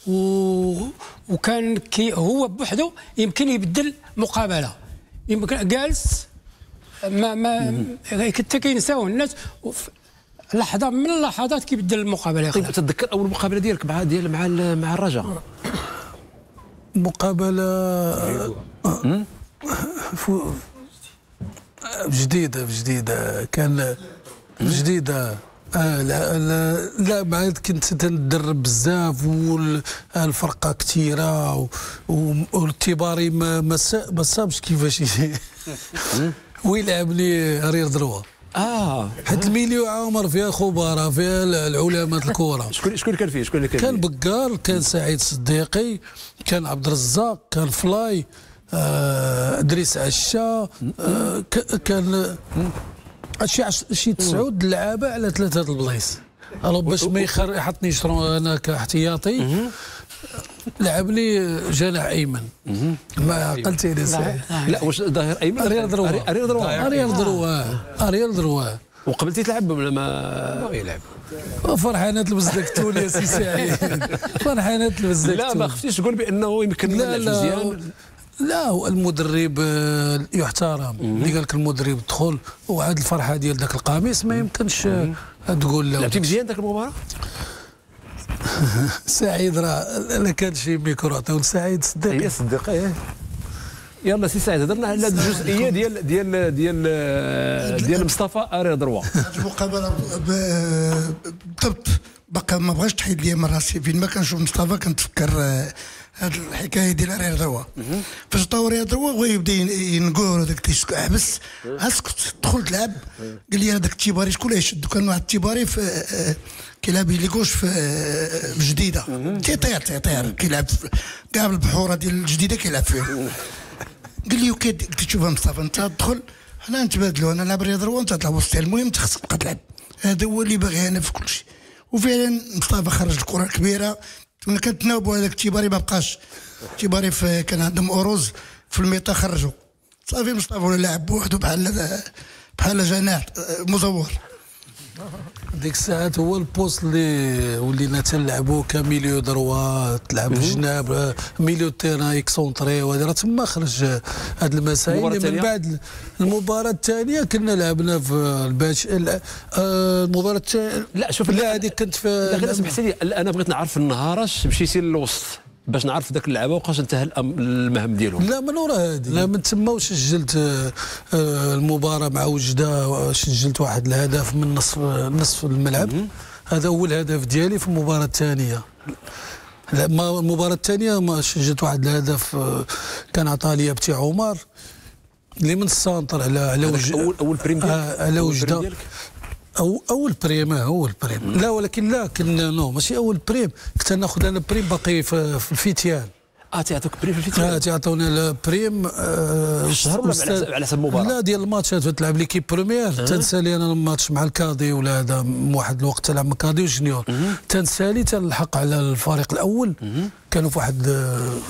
و... وكان كي هو بوحده يمكن يبدل مقابلة. يمكن جالس ما ما حتى كينساوه الناس لحظة من اللحظات كيبدل المقابلة طيب. تتذكر أول مقابلة ديالك مع ديال مع مع الرجاء مقابله جديدة جديدة. كان جديدة. آه لا لا, لا بعد كنت تندرب بزاف والفرقة كثيرة والتباري ما ما صابش كيفاش ويلعب l'arrière droit. آه. حيت ال milieu عامر فيها خبراء فيها العلماء الكره شكون شكون اللي كان فيه؟ شكون اللي كان كان؟ بقال كان سعيد صديقي كان عبد الرزاق كان فلاي آه إدريس عشا آه ك- كان شي عش- شي تسعود لعابة على ثلاثة البلايص. alors باش ما يخر يحطني شرو أنا كاحتياطي. لعب لي جناح أيمن. ما عقلت على سعيد لا. واش ظاهر أيمن؟ arrière droit arrière droit arrière droit arrière droit وقبلتي تلعب ولا ما يلعب. فرحانه تلبس داك التول يا سي سعيد فرحانه تلبس داك لا ما. خفتيش تقول بأنه يمكن لا لا. مزيان. لا هو المدرب آه، يحترم. اللي قال لك المدرب دخل وعاد الفرحة ديال ذاك القميص ما يمكنش آه، تقول له. لعبتي مزيان ذاك المباراة؟ سعيد راه لا كان شي ميكرو عطيو لسعيد صدق هي صديقه إيه. يلا سي سعيد هضرنا على هذه الجزئية ديال ديال ديال ديال مصطفى arrière droit المقابله بالضبط. باقا ما بغاش تحيد لي من راسي. فين ما كنشوف مصطفى كنتفكر آه، هاد الحكاية ديال arrière droit فاش طاو arrière droit بغا يبدأ ين- ينقور هذاك تيسك احبس اسكت دخل تلعب قال لي هذاك التيباري شكون اللي يشد؟ كان واحد التيباري في آه، كيلعب لي gauche في آه، في جديده تيطير تيطير كيلعب كاع البحورة ديال الجديدة كيلعب فيهم قال لي له شوف مصطفى انت تدخل حنا نتبادلوا أنا نلعب arrière وانت تلعب وسط المهم انت خصك تبقى تلعب هذا هو اللي باغي أنا في كل شيء. وفعلا مصطفى خرج الكره الكبيره كنا كنتناوبوا هذاك تيباري ما بقاش. تيباري في كان عندهم أوروز في الميطا خرجوا. صافي مصطفى ولا لاعب بوحدو بحال بحال جناح آه، مزور. ديك الساعات هو ال poste اللي ولينا تنلعبوا ك milieu droit تلعب الجناب آه، milieu terrain excentré وهذا راه تما خرج هاد المسائل. من؟ بعد المباراة الثانية كنا لعبنا في الباش ال- آه، المباراة الثانية لا شوف لا هذيك كنت في لا غير اسمح لي أنا بغيت نعرف النهاراش مشيتي للوسط. باش نعرف ذاك اللعبة وقاش انتهى المهام ديالهم. لا من ورا هذه لا من تما وسجلت آه، المباراة مع وجدة سجلت واحد الهدف من نصف نصف الملعب. هذا هو الهدف ديالي في المباراة الثانية. لا ما المباراة الثانية ما سجلت واحد الهدف آه، كان عطاه لي بتي عمر اللي من ال centre على على وجه اول أول prime ديالك؟ آه، على أول prime وجده أو أول prime أول prime لا ولكن لا كنا non ماشي أول prime كنت ناخذ أنا prime باقي في الفتيان آه تعطوك prime في آه الفترة تعطونا ال prime آه الشهر ولا على حسب المباراة؟ لا ديال الماتشات تلعب l'équipe première. تنسالي أنا الماتش مع ال cadets ولا هذا واحد الوقت تلعب مع ال cadets و juniors. تنسالي تنلحق على الفريق الأول. كانوا في واحد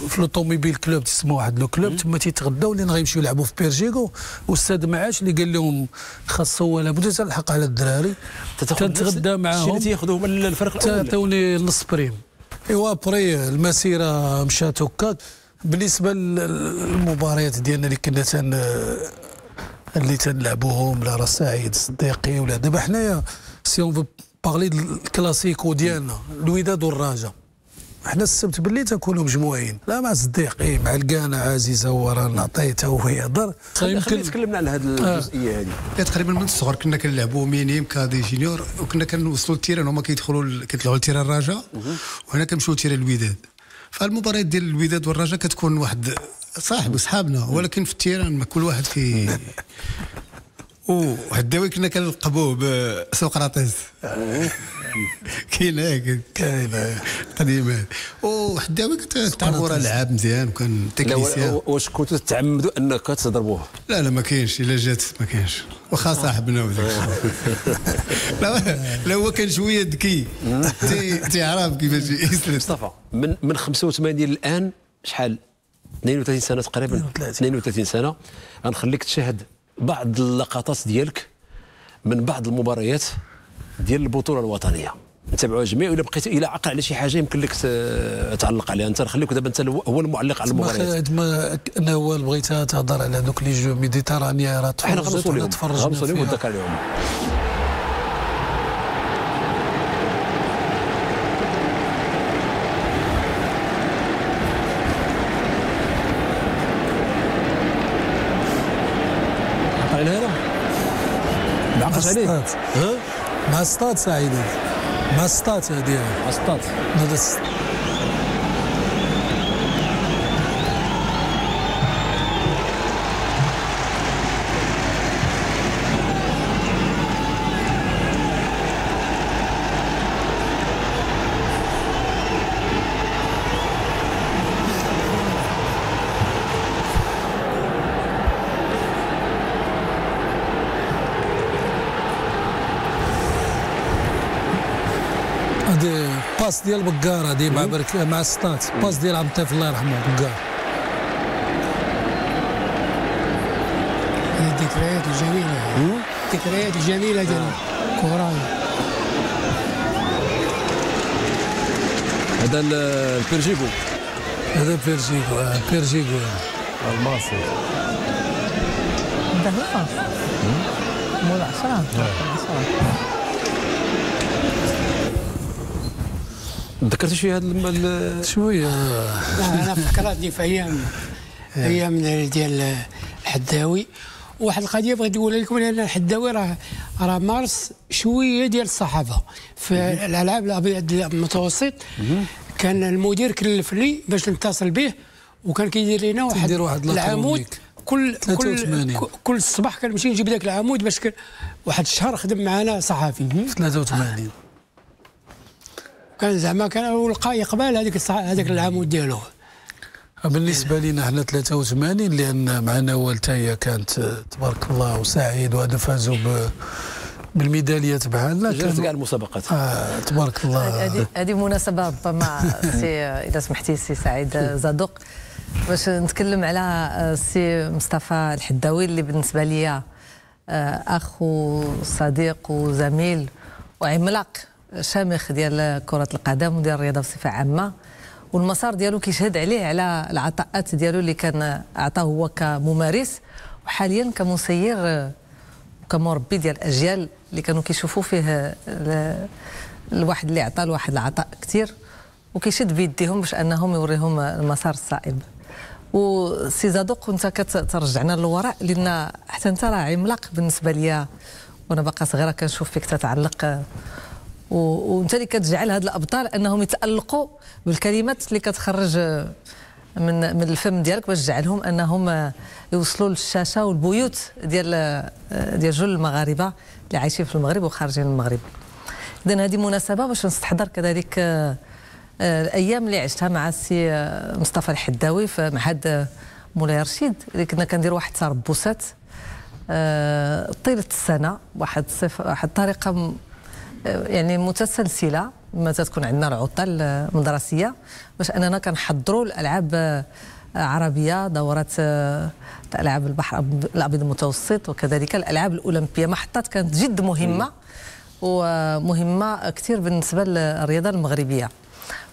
في l'Automobile Club تسمى واحد le club. تما تيتغداو لين غيمشيو يلعبوا في بيرجيكو والأستاذ معاش اللي قال لهم خاص هو لابد تلحق على الدراري. تنتغدى الشيء معاهم. اللي تياخذوه هما الفريق الأول. تعطوني نص prime. ايوا après المسيرة مشات هكاك بالنسبة للمباريات ديالنا اللي كنا تن اللي تنلعبوهم لا راه سعيد الصديقي ولا دابا حنايا si on veut parler الكلاسيكو ديالنا الوداد والرجاء حنا السبت بالليل تنكونوا مجموعين. لا مع صديقي مع الكانة عزيزة هو راه نعطيتها وهو يهضر خلينا تكلمنا على هذه الجزئية هذه لا تقريبا من الصغر كنا كنلعبوا minimes cadets juniors وكنا كنوصلوا لل terrain هما كيدخلوا كيطلعوا ل terrain الرجاء وهنا كنمشيو ل terrain الوداد. فالمباريات ديال الوداد والرجاء كتكون واحد صاحب وصحابنا ولكن في ال terrain ما كل واحد كي الداوي كنا كنلقبوه بسقراطيس كاين هيك كاين قديما الداوي كنت راه لعاب مزيان وكان technicien. واش كنتوا تتعمدوا أنك تضربوه؟ لا لا ما كاينش. إلا جات ما كاينش. واخا صاحبنا وداك الشيء. لا لا هو كان شوية ذكي. تي- تيعرف كيفاش يسلم. مصطفى من من 85 الان شحال؟ 32 سنة تقريبا؟ 32 سنة. غنخليك تشاهد بعض اللقطات ديالك من بعض المباريات ديال البطولة الوطنية. نتابعوها جميع ولا بقيت إلى عقل على شي حاجة يمكن لك تعلق عليها. أنت نخليك دابا أنت هو المعلق على المباريات. ما أنا هو بغيتها تهضر على دوك لي جو ميديترانيا راه تفرجت غنوصلوا ولا لهم تفرجنا غنوصلوا لهم فيها. ونذكر عليهم عطا لنا هنا عليه ستات ها مع ستات سعيد مع ستات هادي باس ديال بكار هادي مع برك مع ستات. باس ديال عبد الطيف الله يرحمه بكار الذكريات الجميلة. الذكريات الجميلة ديال الكره هذا البيرجيكو هذا بيرجيكو آه، بيرجيكو الماصي. هذا هو مول 10 ذكرت شوية هذا المال شوية. أنا فكرتني في أيام أيام ديال الحداوي. واحد القضية بغيت نقولها لكم لأن الحداوي راه راه مارس شوية ديال الصحافة. في الألعاب الأبيض المتوسط. كان المدير كلف لي باش نتصل به وكان كيدير لنا واحد, واحد العمود كل كل كل الصباح كنمشي نجيب ذاك العمود باش واحد الشهر خدم معنا صحفي في 83 كان زعما كان ولقى يقبل هذيك الصح- هذاك العمود ديالو. بالنسبة لنا إحنا 83 لأن معنا والدتي كانت آه، تبارك الله وسعيد وهذا فازوا ب بالميداليات بحالنا. جرت كاع المسابقات. آه تبارك الله. هذه هذه مناسبة ربما سي إذا سمحتي سي سعيد زادوق. باش نتكلم على سي مصطفى الحداوي اللي بالنسبة لي آه، أخ وصديق وزميل وعملاق. شامخ ديال كرة القدم وديال الرياضة بصفة عامة والمسار ديالو كيشهد عليه على العطاءات ديالو اللي كان عطاه هو كممارس وحاليا كمسير وكمربي ديال الأجيال اللي كانوا كيشوفوا فيه ال- الواحد اللي عطى الواحد العطاء كثير وكيشد بيديهم باش أنهم يوريهم المسار الصائب. وسي زادو كنت كترجعنا للوراء لأن حتى أنت راه عملاق بالنسبة ليا وأنا باقا صغيرة كنشوف فيك تتعلق وانت اللي كتجعل هاد الأبطال أنهم يتألقوا بالكلمات اللي كتخرج من من الفم ديالك باش تجعلهم أنهم يوصلوا للشاشة والبيوت ديال ديال جل المغاربة اللي عايشين في المغرب وخارجين المغرب. اذا هذه مناسبة باش نستحضر كذلك آه، الأيام اللي عشتها مع السي آه، مصطفى الحداوي في معهد آه، مولاي رشيد. اللي كنا كنديروا واحد التربصات طيلة السنة واحد واحد الطريقة يعني متسلسلة ما تكون عندنا العطل آه، مدرسيه باش أننا كنحضروا الألعاب آه، عربية دورات آه، ألعاب البحر الأبيض المتوسط وكذلك الألعاب الأولمبية محطات كانت جد مهمة ومهمة كثير بالنسبة للرياضة المغربية.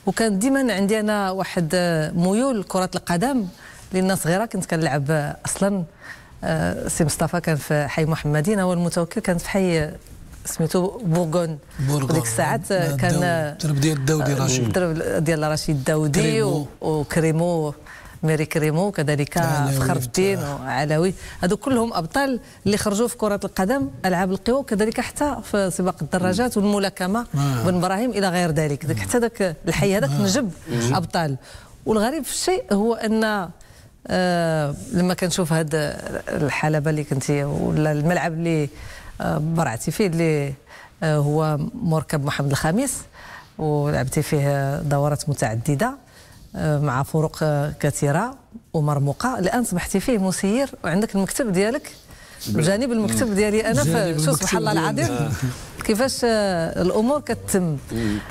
وكان ديما عندي أنا واحد آه، ميول لكره القدم لأن صغيرة كنت كنلعب آه، أصلا آه، سي مصطفى كان في حي محمدين هو المتوكل كان في حي سميتو بورغون. وديك الساعات آه، كان الدرب ديال الداودي رشيد. الدرب ديال رشيد داودي كريمو. و- وكريمو ميري كريمو كذلك فخر الدين. وعلوي هذو كلهم أبطال اللي خرجوا في كرة القدم ألعاب القوى وكذلك حتى في سباق الدراجات والملاكمة آه. بن إبراهيم إلى غير ذلك ذاك حتى ذاك الحي هذاك نجب أبطال والغريب في الشيء هو أن آه لما كنشوف هاد الحلبة اللي كنتي ولا الملعب اللي آه برعتي فيه اللي آه هو مركب محمد الخامس ولعبتي فيه دورات متعدده آه، مع فرق آه، كثيره ومرموقه. الان صبحتي فيه مسير وعندك المكتب ديالك بجانب المكتب ديالي أنا المكتب سبحان الله. العظيم كيفاش الأمور كتتم.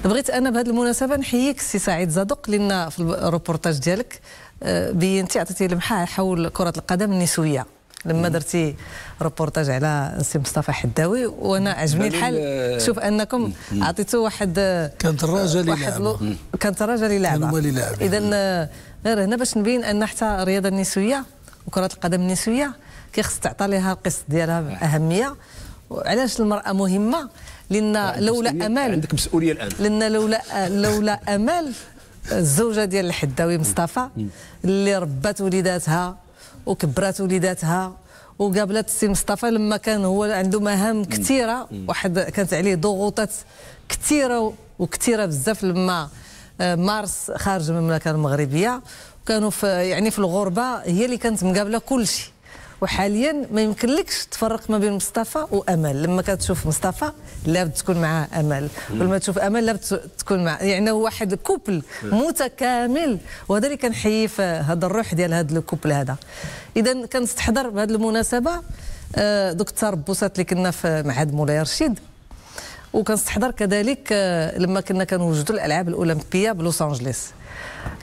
بغيت أنا بهذه المناسبة نحييك سي سعيد زادق لأن في الروبورتاج ديالك بينتي عطيتي لمحة حول كرة القدم النسوية. لما درتي روبورتاج على السي مصطفى حداوي وأنا عجبني الحال. ال- شوف أنكم عطيتوا واحد كانت يلعب. لو- كانت اللي لعب. اذا آه، غير هنا باش نبين أن حتى الرياضة النسوية وكرة القدم النسوية كيخص تعطى لها القسط ديالها أهمية. وعلاش المرأة مهمة؟ لأن لولا امال عندك مسؤولية الآن. لأن لولا لولا أمال الزوجة ديال الحداوي مصطفى اللي ربات وليداتها وكبرات وليداتها. وقابلت السي مصطفى لما كان هو عنده مهام كثيره واحد كانت عليه ضغوطات كثيره وكثيره بزاف لما آه، مارس خارج من المملكة المغربية. وكانوا في يعني في الغربة هي اللي كانت مقابلة كل شيء. وحاليا ما يمكنلكش تفرق ما بين مصطفى وأمل. لما كتشوف مصطفى لابد تكون معاه أمل. ولما تشوف أمل لابد تكون معاه. يعني هو واحد كوبل متكامل وهذا اللي كنحيي في هذا الروح ديال هذا الكوبل هذا. اذا كنستحضر بهذه المناسبة. دوك التربصات اللي كنا في معهد مولاي رشيد. وكنستحضر كذلك آه، لما كنا كنوجدوا الألعاب الأولمبية بلوس أنجليس.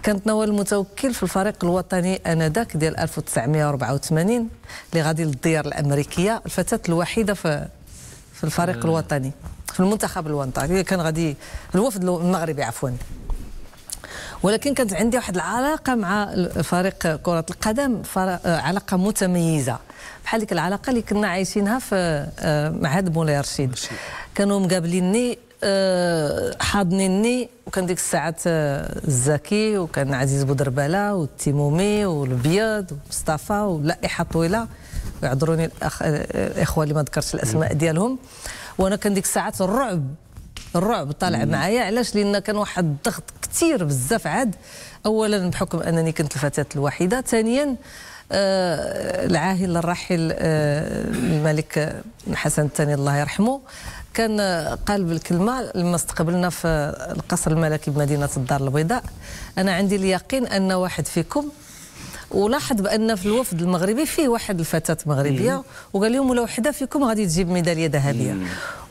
كانت نوال المتوكل في الفريق الوطني آنذاك ديال 1984 اللي غادي للديار الأمريكية الفتاة الوحيدة في في الفريق آه. الوطني في المنتخب الوطني. كان غادي الوفد المغربي عفوا. ولكن كانت عندي واحد العلاقة مع فريق كرة القدم آه، علاقة متميزة. بحال ديك العلاقة اللي كنا عايشينها في آه، معهد مولاي رشيد. كانوا مقابليني حاضنيني وكان ديك الساعات الزكي وكان عزيز بودرباله والتيمومي والبيض ومصطفى واللائحه طويلة ويعذروني الأخ... الاخوه اللي ما ذكرتش الأسماء ديالهم. وأنا كان ديك الساعات الرعب الرعب طالع معايا علاش؟ لأن كان واحد الضغط كثير بزاف عاد. اولا بحكم أنني كنت الفتاة الوحيدة ثانيا آه العاهل الراحل آه الملك حسن الثاني الله يرحمه كان قال بالكلمة لما استقبلنا في القصر الملكي بمدينة الدار البيضاء. أنا عندي اليقين أن واحد فيكم ولاحظ بأن في الوفد المغربي فيه واحد الفتاة مغربية وقال لهم ولا وحدة فيكم غادي تجيب ميدالية ذهبية.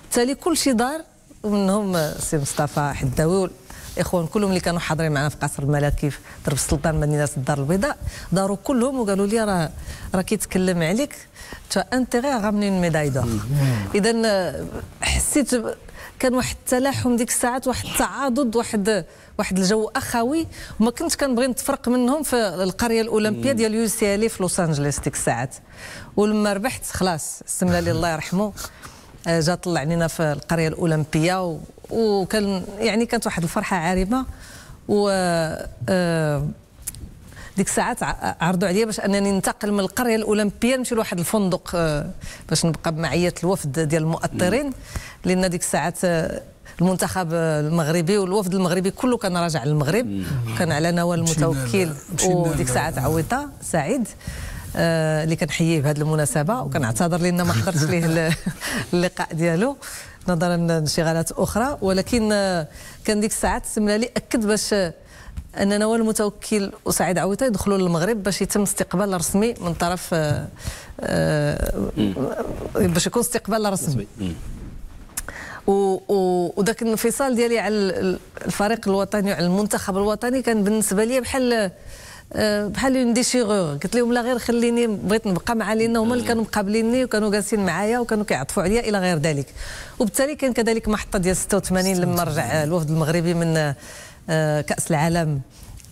بالتالي كل شيء دار ومنهم سي مصطفى حداوي الاخوان كلهم اللي كانوا حاضرين معنا في قصر الملكي في درب السلطان مدينة الدار البيضاء. داروا كلهم وقالوا لي راه راه كيتكلم عليك. tu انتيغي غامنين médaille d'or اذا حسيت كان واحد التلاحم ديك الساعات واحد التعاضد واحد واحد الجو أخوي. وما كنتش كنبغي نتفرق منهم في القرية الأولمبية ديال يو سي ال في لوس انجلوس ديك الساعات. ولما ربحت خلاص السملالي الله يرحمه آه، جا طلعنينا في القرية الأولمبية. وكان يعني كانت واحد الفرحة عارمة. و آه، ديك الساعات عرضوا عليا باش أنني ننتقل من القرية الأولمبية نمشي لواحد الفندق آه، باش نبقى بمعية الوفد ديال المؤطرين لأن ديك الساعات آه، المنتخب المغربي والوفد المغربي كله كان راجع للمغرب كان على نوال المتوكل وديك الساعات عويطة سعيد آه، اللي كنحييه بهذه المناسبة وكنعتذر لأن ما حضرتش ليه ال- اللقاء ديالو. نظرا لانشغالات أخرى ولكن آه، كان ديك الساعات السملالي أكد باش ان نوال المتوكل وسعيد عويطه يدخلوا للمغرب باش يتم استقبال رسمي من طرف آه، آه، باش يكون استقبال رسمي. وذاك الانفصال ديالي على ال- الفريق الوطني وعلى المنتخب الوطني كان بالنسبة لي بحال آه، بحال un déchireur قلت لهم لا غير خليني بغيت نبقى مع لأن هما اللي كانوا مقابليني وكانوا جالسين معايا وكانوا كيعطفوا عليا إلى غير ذلك. وبالتالي كان كذلك محطة ديال 86 لما رجع الوفد المغربي من كأس العالم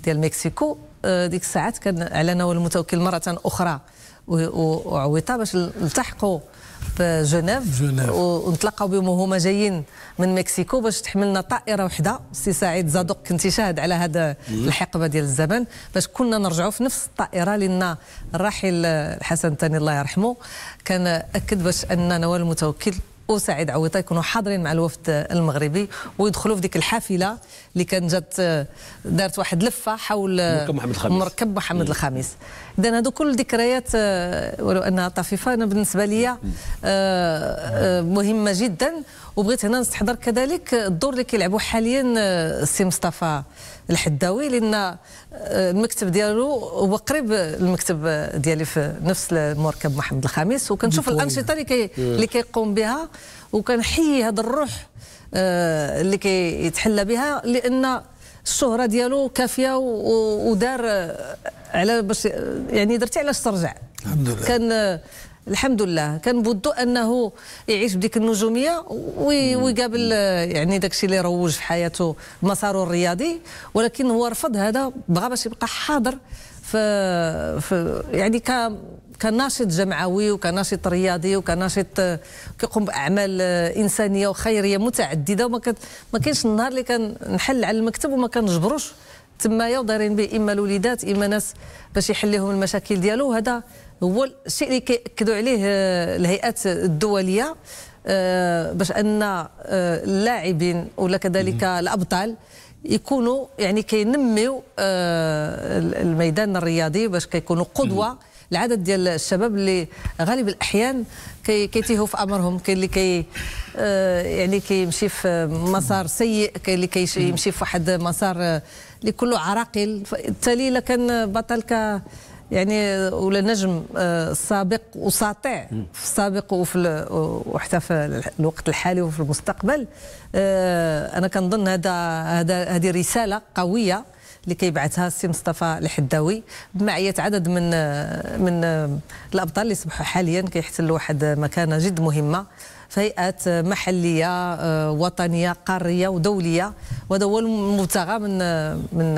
ديال مكسيكو. آه، ديك الساعات كان على نوال المتوكل مرة أخرى. وعويطة باش نلتحقوا في جنيف جنيف. و- ونتلاقاو بهم وهما جايين من مكسيكو باش تحملنا طائرة وحدة. سي سعيد زادوق كنتي شاهد على هذا الحقبة ديال الزمن. باش كنا نرجعوا في نفس الطائرة لأن الراحل الحسن الثاني الله يرحمه كان أكد باش ان نوال المتوكل. وسعيد عويطة يكونوا حاضرين مع الوفد المغربي ويدخلوا في ديك الحافلة اللي كانت جات دارت واحد لفة حول مركب محمد الخامس. مركب محمد الخامس اذا هذو كل ذكريات آه، ولو أنها طفيفة أنا بالنسبة لي آه، آه، مهمة جدا. وبغيت هنا نستحضر كذلك الدور اللي كيلعبوا حاليا آه، السي مصطفى الحداوي لأن آه، المكتب ديالو هو قريب المكتب ديالي في نفس المركب محمد الخامس. وكنشوف الانشطه اللي كي اللي كيقوم بها وكنحيي هذا الروح آه، اللي كيتحلى بها لأن الشهرة ديالو كافية ودار آه، على باش يعني درتي علاش ترجع. الحمد لله. كان الحمد لله كان بده انه يعيش بديك النجوميه وي- ويقابل آه، يعني داكشي اللي روج في حياته مساره الرياضي. ولكن هو رفض هذا بغى باش يبقى حاضر في, في يعني ك كناشط جمعوي وكناشط رياضي وكناشط آه، كيقوم بأعمال آه، إنسانية وخيرية متعددة. وما ما كاينش النهار اللي كان نحل على المكتب وما كنجبروش. تمايا ودايرين به إما الوليدات إما ناس باش يحل لهم المشاكل ديالو. وهذا هو الشيء اللي كيأكدوا عليه آه، الهيئات الدولية آه، باش أن آه، اللاعبين ولا كذلك الأبطال يكونوا يعني كينميو الميدان الرياضي باش كيكونوا قدوة العدد ديال الشباب اللي غالب الأحيان كي كيتيهوا في أمرهم كاين اللي كي يعني كيمشي في مسار سيء كاين اللي كيمشي في واحد مسار اللي كله عراقيل. بالتالي الا كان بطل ك يعني ولا نجم آه سابق وساطع في السابق وفي وحتى في الوقت الحالي وفي المستقبل. آه أنا كنظن هذا هذا هذه رسالة قوية اللي كيبعثها السي مصطفى الحداوي بمعية عدد من من الأبطال اللي صبحوا حاليا كيحتلوا واحد مكانة جد مهمة. في هيئات محليه وطنية قارية ودولية. وهذا هو المبتغى من من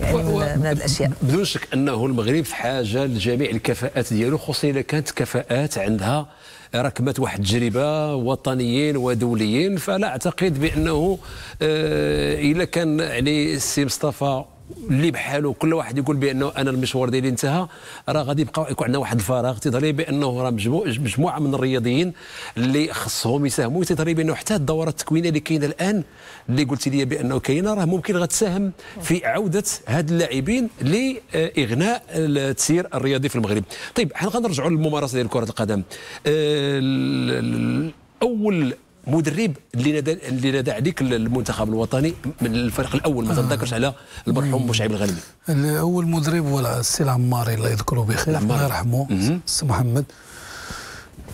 يعني من, من هذه الأشياء. بدون شك أنه المغرب في حاجة لجميع الكفاءات ديالو خصوصا إذا كانت كفاءات عندها ركبت واحد التجربة وطنيين ودوليين. فلا أعتقد بأنه آه اذا كان يعني السي مصطفى اللي بحاله كل واحد يقول بأنه أنا المشوار ديالي انتهى. راه غادي يبقى يكون عندنا واحد الفراغ تيظهر بأنه راه مجموعة من الرياضيين اللي خصهم يساهموا. تيظهر لي بأنه حتى الدورات التكوينية اللي كاينة الآن اللي قلت لي بأنه كاينة راه ممكن غتساهم في عودة هاد اللاعبين لإغناء التسيير الرياضي في المغرب. طيب حنا غنرجعوا للممارسة ديال كرة القدم. آه، أول مدرب اللي نادى اللي نادى عليك المنتخب الوطني من الفريق الأول ما تذكرش على المرحوم مشعب الغنمي اول مدرب هو السي العماري الله يذكره بخير الله يرحمه السي محمد.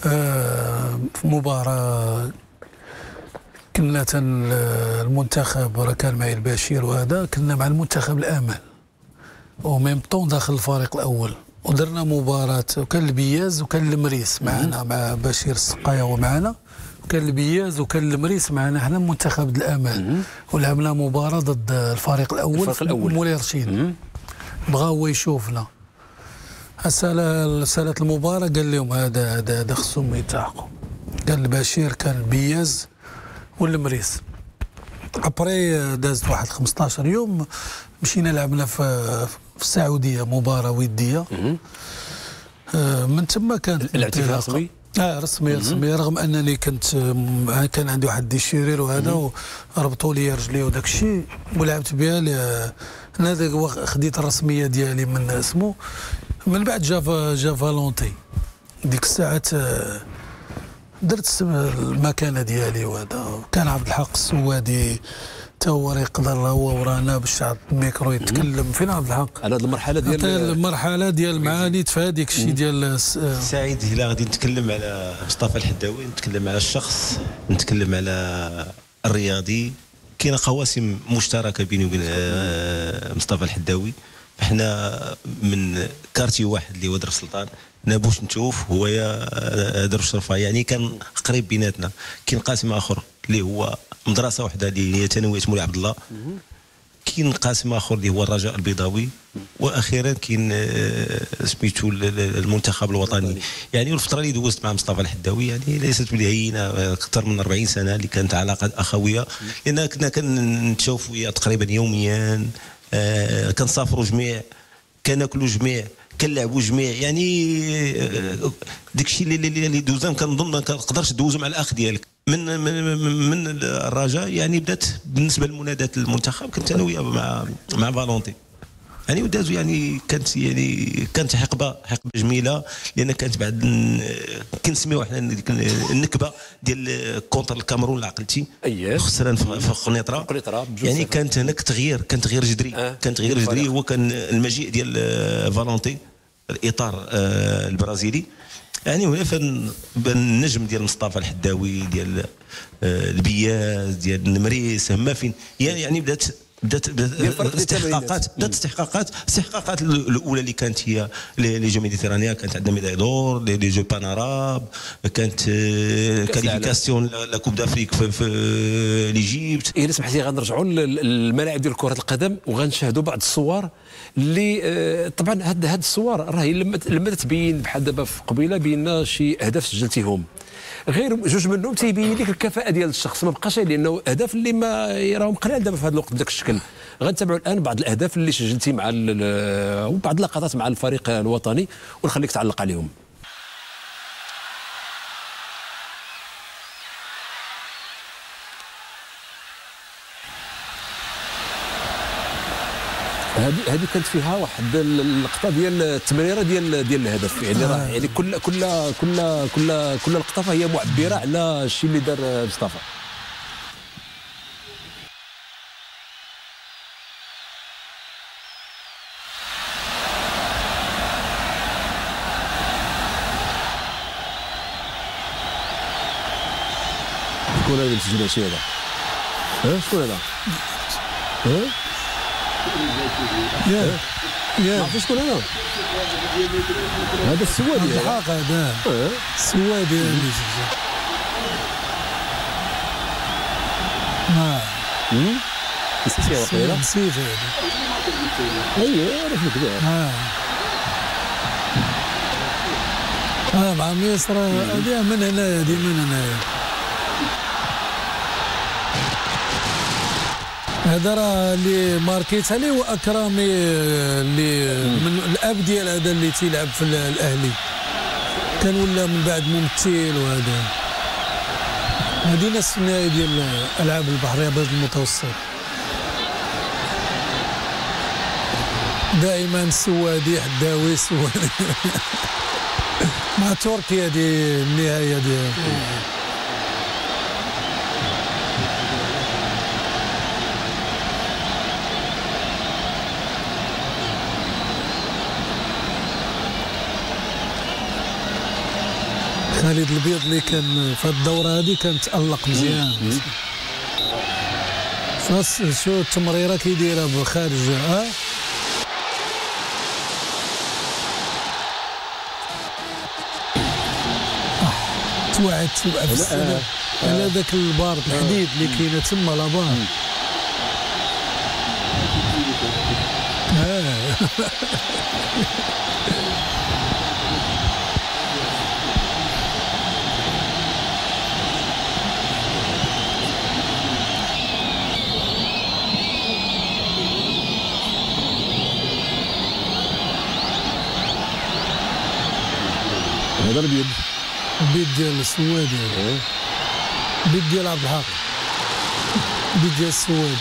آه في مباراة كنا المنتخب راه كان معي البشير وهذا كنا مع المنتخب الأمل. وميم طون داخل الفريق الأول. ودرنا مباراة وكان البياز وكان المريس معنا مع بشير السقايه ومعنا. كان البياز وكان المريس معنا حنا منتخب الأمل. ولعبنا مباراة ضد الفريق الأول الفريق الأول. مولاي رشيد بغا هو يشوفنا سالة المباراة قال لهم هذا هذا هذا خصهم يتعاقوا قال البشير كان البياز والمريس ابري دازت واحد 15 يوم مشينا لعبنا في في السعودية مباراة ودية. آه، من ثم كانت الاعتراف آه رسمي رسمي. رغم أنني كنت كان عندي واحد الديشيرير وهذا وربطوا لي رجلي وداك الشيء ولعبت بها أنا خديت الرسمية ديالي من اسمه من بعد جا جا فالونتي ديك الساعات آه، درت المكانة ديالي وهذا. كان عبد الحق السوادي حتى هو يقدر هو ورانا باش الميكرو يتكلم فين عبد الحق؟ على هذه المرحلة ديال المرحلة ديال المعاني في هذيك الشيء ديال سعيد الا غادي نتكلم على مصطفى الحداوي نتكلم على الشخص نتكلم على الرياضي. كاينة قواسم مشتركة بيني وبين آه، مصطفى الحداوي. إحنا من كارتي واحد اللي هو درب سلطان نابوش نشوف هو يا آه، درب شرفة. يعني كان قريب بيناتنا. كاين قاسم آخر اللي هو مدرسة واحدة اللي هي ثانوية مولاي عبد الله. كاين قاسم آخر اللي هو الرجاء البيضاوي وأخيرا كاين آه، سميتو المنتخب الوطني. يعني الفترة اللي دوزت مع مصطفى الحداوي يعني ليست بالهينه أكثر من 40 سنة اللي كانت علاقة أخوية. لأن كنا كنتشوفوا تقريبا يوميا آه، كنسافروا جميع كناكلوا جميع كنلعبوا جميع. يعني آه، داك الشيء اللي دوزا كنظن ما تقدرش دوزو مع الأخ ديالك. من من من الرجاء يعني بدات بالنسبة لمنادات المنتخب كنت أنا وياه مع مع فالونتي. يعني ودازوا يعني كانت يعني كانت حقبه حقبة جميلة لأن كانت بعد كنسميوها حنا النكبة ديال contre الكاميرون عقلتي اييه خسران في قنيطره يعني كانت هناك تغيير كان تغيير جذري. آه. كان تغيير جذري هو كان المجيء ديال فالونتي الإطار آه، البرازيلي. يعني هنا النجم ديال مصطفى الحداوي ديال آه، البياز ديال ال numéro dix هما فين؟ يعني يعني بدات بدات استحقاقات بدات استحقاقات الاستحقاقات الأولى اللي كانت هي les Jeux méditerranéens كانت عندنا médaille d'or les Jeux panarabes كانت qualification la Coupe d'Afrique في l'Égypte. الا سمحتي لي غنرجعوا للملاعب ديال كرة القدم وغنشاهدوا بعض الصور اللي آه، طبعا هاد هاد الصور راهي لما لما تبين بحال دابا في قبيلة بينا شي أهداف سجلتيهم. غير جوج منهم تيبين لك الكفاءة ديال الشخص. ما بقاش لأنه أهداف اللي ما راهم قلال دابا في هذا الوقت بداك الشكل. غنتابعوا الآن بعض الأهداف اللي سجلتي مع وبعض اللقطات مع الفريق الوطني ونخليك تعلق عليهم. هذه هذه كانت فيها واحد اللقطة ديال التمريرة ديال ديال الهدف يعني راه آه. يعني كل كل كل كل كل لقطة فهي معبرة على الشيء اللي دار مصطفى شكون هذا اللي مسجل هادشي هذا؟ ها شكون هذا؟ ها؟ يا يا ما عرفتش شكون هذا. هذا السوادي الحق هذا. السوادي اللي آه نسيتي واقيلا نسيت ايوا عرفت آه آه مع مصر هذه من هنا هذه من هنا. هذا راه اللي ماركيتها لي هو اكرامي اللي من الأب ديال هذا اللي تيلعب في الأهلي. كان ولا من بعد ممثل وهذا. هذه النهايه ديال العاب البحر الابيض المتوسط. دائما السوادي حداوي سوادي مع تركيا دي النهاية ديال خالد البيض اللي كان في الدورة هذه كان تألق مزيان. شو التمريرة كيديرها بخارج ها؟ توعد توعد على ذاك البار الحديد اللي كاينة تما لابار هذا البيض. البيض ديال السوادي البيض ديال عبد الحق. البيض ديال السوادي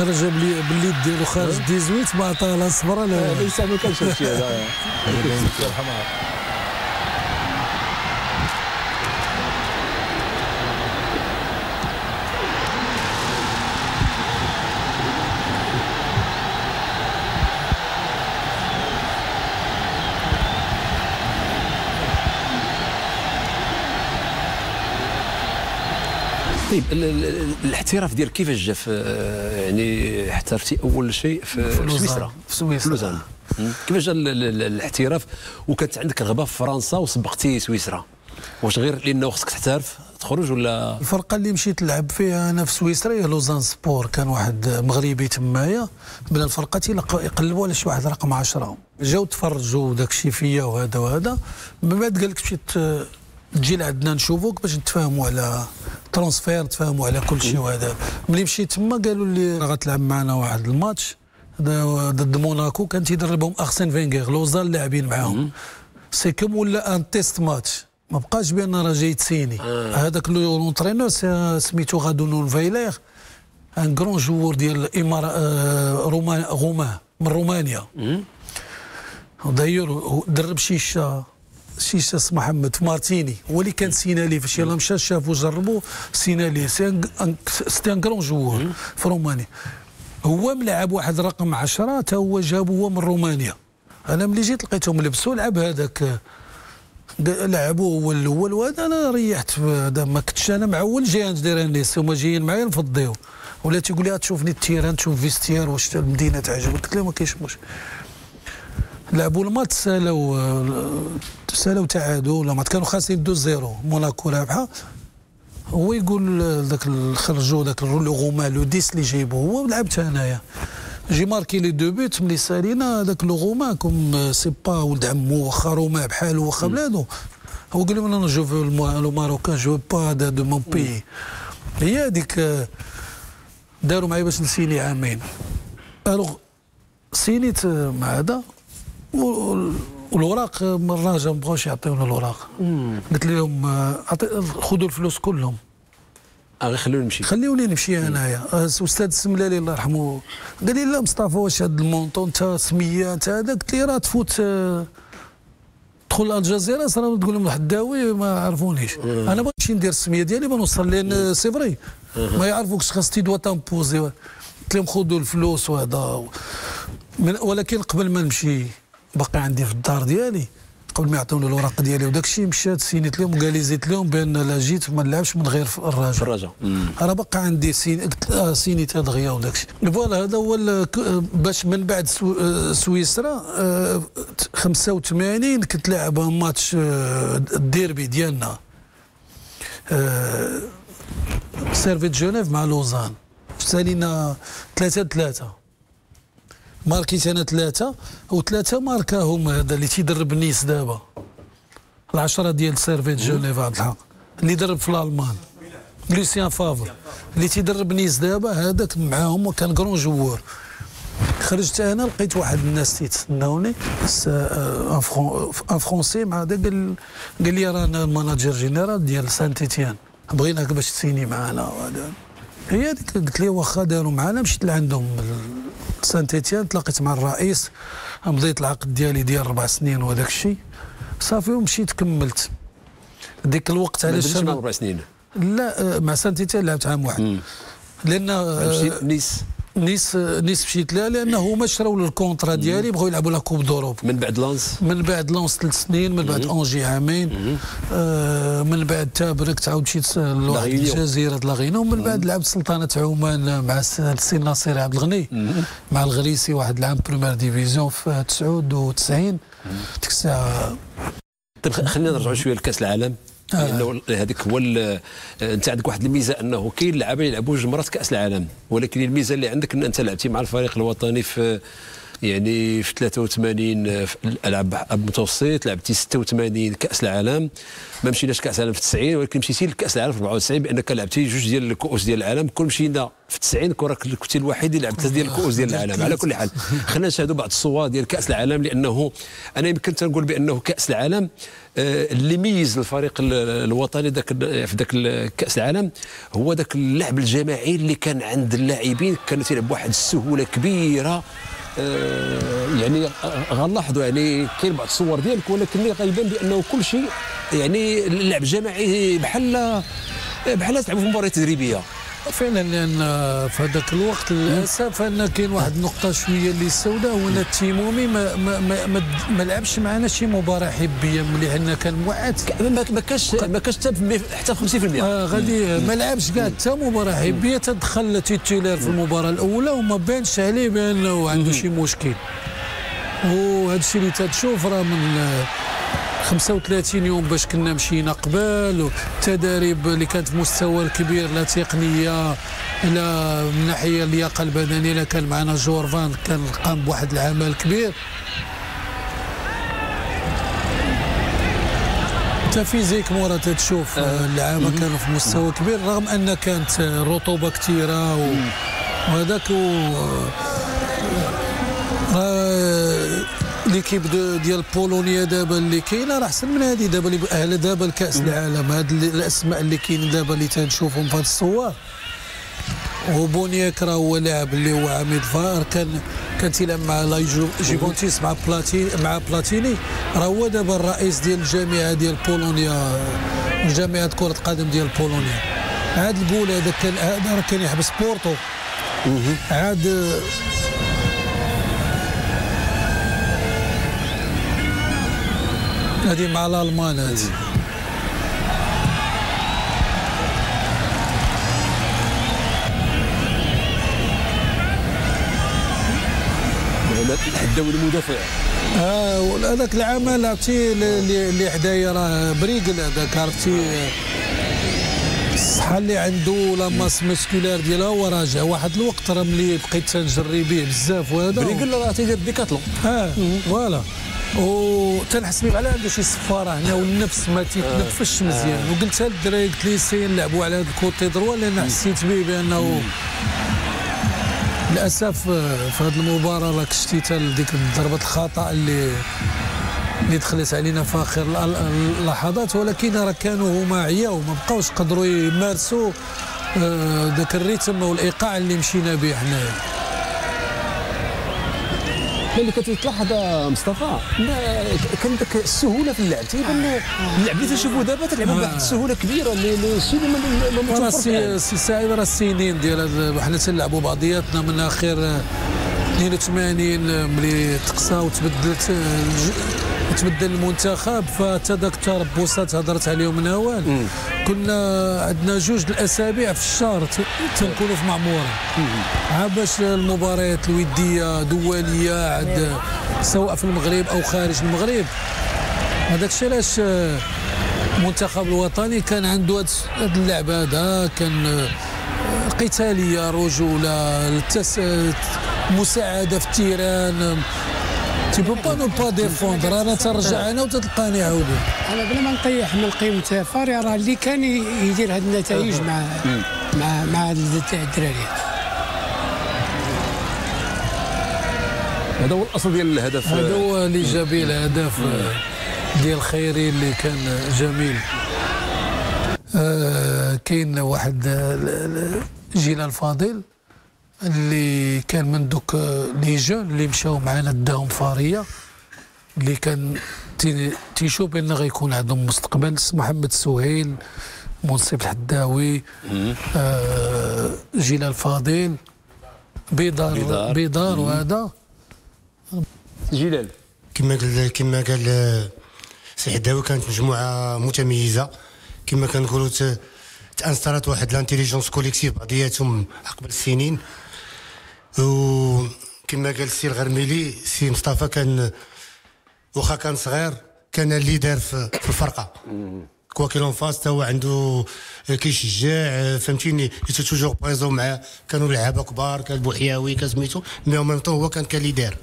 خرج باللي ديالو خارج 18 ما عطاه لا صبره لا. ليس ما كانش هادشي هذا طيب الاحتراف ديال كيفاش جا يعني احترفتي أول شيء في, في سويسرا. في سويسرا. كيفاش جا الاحتراف؟ وكانت عندك رغبه في فرنسا وسبقتي سويسرا. واش غير لأنه خصك تحترف تخرج ولا؟ الفرقة اللي مشيت نلعب فيها أنا في سويسرا هي لوزان سبور. كان واحد مغربي تمايا بدا الفرقة يقلبوا على شي واحد رقم 10 جاو تفرجوا داك الشيء فيا وهذا وهذا. من بعد قال لك مشيت تجي لعندنا نشوفوك باش نتفاهموا على transfert نتفاهموا على كل شيء وهذا. ملي مشيت تما قالوا لي غتلعب معنا واحد الماتش. ضد موناكو كان تيدربهم ارسين فينغير. لوزال لاعبين معاهم. c'est comme voilà un test match ما بقاش بأن راه جاي تسيني. هذاك l'entraîneur سميتو غادونون فايلير un grand joueur ديال الامارات آه، رومان رومان من رومانيا. داير درب شيشة. اسم محمد في مارتيني هو اللي كان سينالي فاش يلاه مشى شافو جربو سينالي c'est un grand joueur في رومانيا. هو ملعب واحد رقم 10 تا هو جابو هو من رومانيا. أنا ملي جيت لقيتهم لبسوا لعب هذاك لعبوا هو الأول وهذا أنا ريحت ما كنتش أنا معول جاي ندير الناس هما جايين معايا نفضيو. ولا تيقول لي تشوفني ال terrain تشوف vestiaire واش المدينة تعجبك؟ قلت له ما كاينش مشكل. لعبوا الماتش سالوا سالوا تعادوا ولا مات كانوا خاسرين دو زيرو. موناكو رابحة. هو يقول ذاك خرجوا ذاك لو غوما لو ديس اللي جايبوه هو لعبت أنايا. جي ماركي لي دو بوت ملي سالينا هذاك لو غوما كوم سي با ولد عمو واخا روما بحالو واخا بلادو. هو قال لهم أنا جو في لو ماروكان جو با دو مون بي. هي هذيك داروا معايا باش نسيني عامين. alors سينيت مع هذا. والوراق ما بغاوش يعطيونا الوراق. قلت لهم خذوا الفلوس كلهم. غير خلوني نمشي. خليوني نمشي أنايا. أستاذ السملالي الله يرحمه قال لي لا مصطفى واش هذا ال montant انت سمية انت هذا؟ قلت لي راه تفوت تدخل الجزيرة صرا تقول لهم الحداوي ما عرفونيش. أنا بغيت ندير السمية ديالي ما نوصل لأن c'est vrai ما يعرفوكش خاص تي دوا تامبوزي. قلت لهم خذوا الفلوس وهذا ولكن قبل ما نمشي باقي عندي في الدار ديالي. قبل ما يعطوني الوراق ديالي وداك الشيء مشات سينيت لهم وقال لي زيت لهم بأن لا جيت ما نلعبش من غير الرجاء الرجاء أنا باقي عندي سين آه، سينيت دغيا وداك الشيء. voilà هذا هو باش من بعد آه، سويسرا 85 آه، كنت لاعب match ال derby ديالنا. سيرفيت جونيف مع لوزان. سالينا 3 3 ماركيت أنا ثلاثة وثلاثه ماركاهم هذا اللي تيدرب نيس دابا. العشرة ديال سيرفيت جونيف عبد الحق اللي درب في الألمان. لوسيان فافر اللي تيدرب نيس دابا هذاك معاهم وكان grand joueur خرجت أنا لقيت واحد الناس تيتسناوني un Français مع هذا قال قال لي رانا ال manager général ديال سان تيتيان بغيناك باش تسيني معنا وهذا. هي هذيك قلت لي واخا داروا معنا مشيت لعندهم سانت إتيان تلاقيت مع الرئيس مضيت العقد ديالي ديال أربع سنين وهذاك الشيء. صافي ومشيت كملت. ديك الوقت علاش أنا أربع سنين؟ لا مع سانت إتيان لعبت عام واحد. لأن نيس. نيس نيس مشيت لها لأنه هما شراو ال contrat ديالي بغاو يلعبوا la coupe d'Europe. من بعد لانس؟ من بعد لانس ثلاث سنين من بعد أونجي عامين. آه من بعد تابرك تعاود مشيت لواحد الجزيرة La Réunion ومن بعد لعبت سلطنه عمان مع السي ناصر عبد الغني مع الغريسي واحد العام première division في 99 ديك الساعة طيب خلينا نرجعوا شوية لكأس العالم. لأنه هذيك هو انت عندك واحد الميزة انه كاين لعابه يلعبوا جوج مرات كأس العالم ولكن الميزة اللي عندك إن انت لعبتي مع الفريق الوطني في يعني في 83 في الألعاب المتوسط لعبتي 86 كأس العالم. ما مشيناش كأس العالم في 90 ولكن مشيتي لكأس العالم في 94 بأنك لعبتي جوج ديال الكؤوس ديال العالم. كل مشينا في 90 كره كنت الوحيد اللي لعبت ديال الكؤوس ديال العالم. على كل حال خلينا نشاهدوا بعض الصور ديال كأس العالم لأنه أنا يمكن تنقول بأنه كأس العالم. آه، اللي ميز الفريق الوطني ذاك في ذاك كأس العالم هو ذاك اللعب الجماعي اللي كان عند اللاعبين كانوا تيلعبوا واحد السهولة كبيرة. آه، يعني غنلاحظوا يعني كاين بعض الصور ديالك ولكن غيبان بأنه كل شيء يعني اللعب الجماعي بحال بحال تلعبوا في مباراة تدريبية. فعلا لأن في هذاك الوقت للأسف أن كاين واحد النقطة شوية اللي سوداء هو أن التيمومي ما ما ما, ما, ما لعبش معنا شي مباراة حبية ملي عندنا كان موعد. ما كاش ما كاش حتى 50% آه غادي ما لعبش كاع حتى مباراة حبية تدخل titulaire في المباراة الأولى وما بانش عليه بأنه عنده شي مشكل. وهذا الشيء اللي تتشوف راه من 35 يوم باش كنا مشينا قبل والتداريب اللي كانت في مستوى الكبير لا تقنية لا من ناحية اللياقة البدنية لا كان معنا جورفان كان قام بواحد العمل كبير. انت فيزيك مورا تشوف آه. اللعابة كانوا في مستوى كبير رغم أن كانت رطوبة كثيره وهذاك و... l'équipe ديال بولونيا دابا اللي كاينة راه احسن من هذه دابا اللي أهل دابا لكاس العالم. هاد الأسماء اللي كاينين دابا اللي تنشوفهم في هاد الصور. وبونياك راه هو لاعب اللي هو عميد فار. كان كان تيلعب مع la Juventus مع بلاتيني مع بلاتيني. راه هو دابا الرئيس ديال الجامعة ديال بولونيا جامعة كرة قدم ديال بولونيا. عاد الجول هذا كان هذا راه كان يحبس بورتو. عاد هذه مع الألمان هذه. الحداوي المدافع. آه هذاك العمل عرفتي اللي اللي حدايا راه بريقل هذاك عرفتي؟ الصحه اللي عنده la masse musculaire ديالها هو راجع. واحد الوقت راه ملي بقيت تنجري به بزاف وهذا بريقل راه تيدير décathlon؟ آه voilà. وتنحس به على عنده شي صفاره هنا والنفس ما تيتنفسش مزيان. وقلتها للدراري قلت لي سي نلعبوا على هذا ال côté دروا لأن حسيت به بأنه للأسف آه، في هذه المباراة راك شتي حتى ديك ضربة الخطأ اللي اللي دخلت علينا في آخر ال- ال- اللحظات. ولكن راه كانوا هما عياو ما بقاوش قدروا يمارسوا آه، ذاك الريتم والإيقاع اللي مشينا به حنايا. اللي كتلاحظ مصطفى ما كان داك السهولة في اللعب. تيبان اللعب اللي تنشوفوا دابا تلعبوا بواحد السهولة كبيرة. اللي الشيء اللي ما- راه. سي سعيد راه السنين ديال حنا تنلعبوا بعضياتنا من آخر آه، 82 آه، ملي تقصى وتبدلت آه، تبدل المنتخب داك التربصات هضرت عليهم من أول. كنا عندنا جوج الأسابيع في الشهر تنكونوا في معمورة. عا باش المباريات الودية دولية عاد سواء في المغرب أو خارج المغرب. هذاك الشيء علاش المنتخب الوطني كان عنده هاد اللعب هذا كان قتالية رجولة التس... مساعدة في ال terrain tu peux pas ne pas défendre أنا ترجع أنا وتلقاني عاودي. أنا بلا ما نطيح من قيمه فاري راه اللي كان يدير هاد النتائج مع مع مع هاد الدراري. هذا هو الأصل ديال الهدف. هذا هو اللي جاب الهدف آه، ديال خيري اللي كان جميل. آه، كاين واحد جيلان فاضل. اللي كان من دوك آه، لي جون اللي مشاو معنا داهم فارية اللي كان تي- تيشوف بان غيكون عندهم مستقبل محمد سهيل منصف الحداوي آه، جيلان فاضل بيدار بيدار. بيدار. وهذا. جلال كما قال كما قال آه، سي حداوي كانت مجموعة متميزة. كما كنقولوا تانسترات واحد l'intelligence collective بعضياتهم عقب السنين. وكما قال السي الغرميلي سي مصطفى كان واخا كان صغير كان ال leader في, في الفرقة. quoi qu'il en fasse تا هو عنده كيشجع فهمتيني؟ était toujours présent معاه. كانوا لعابة كبار كان بوحياوي كان سميتو. مي أو ميم طون هو كان ك leader.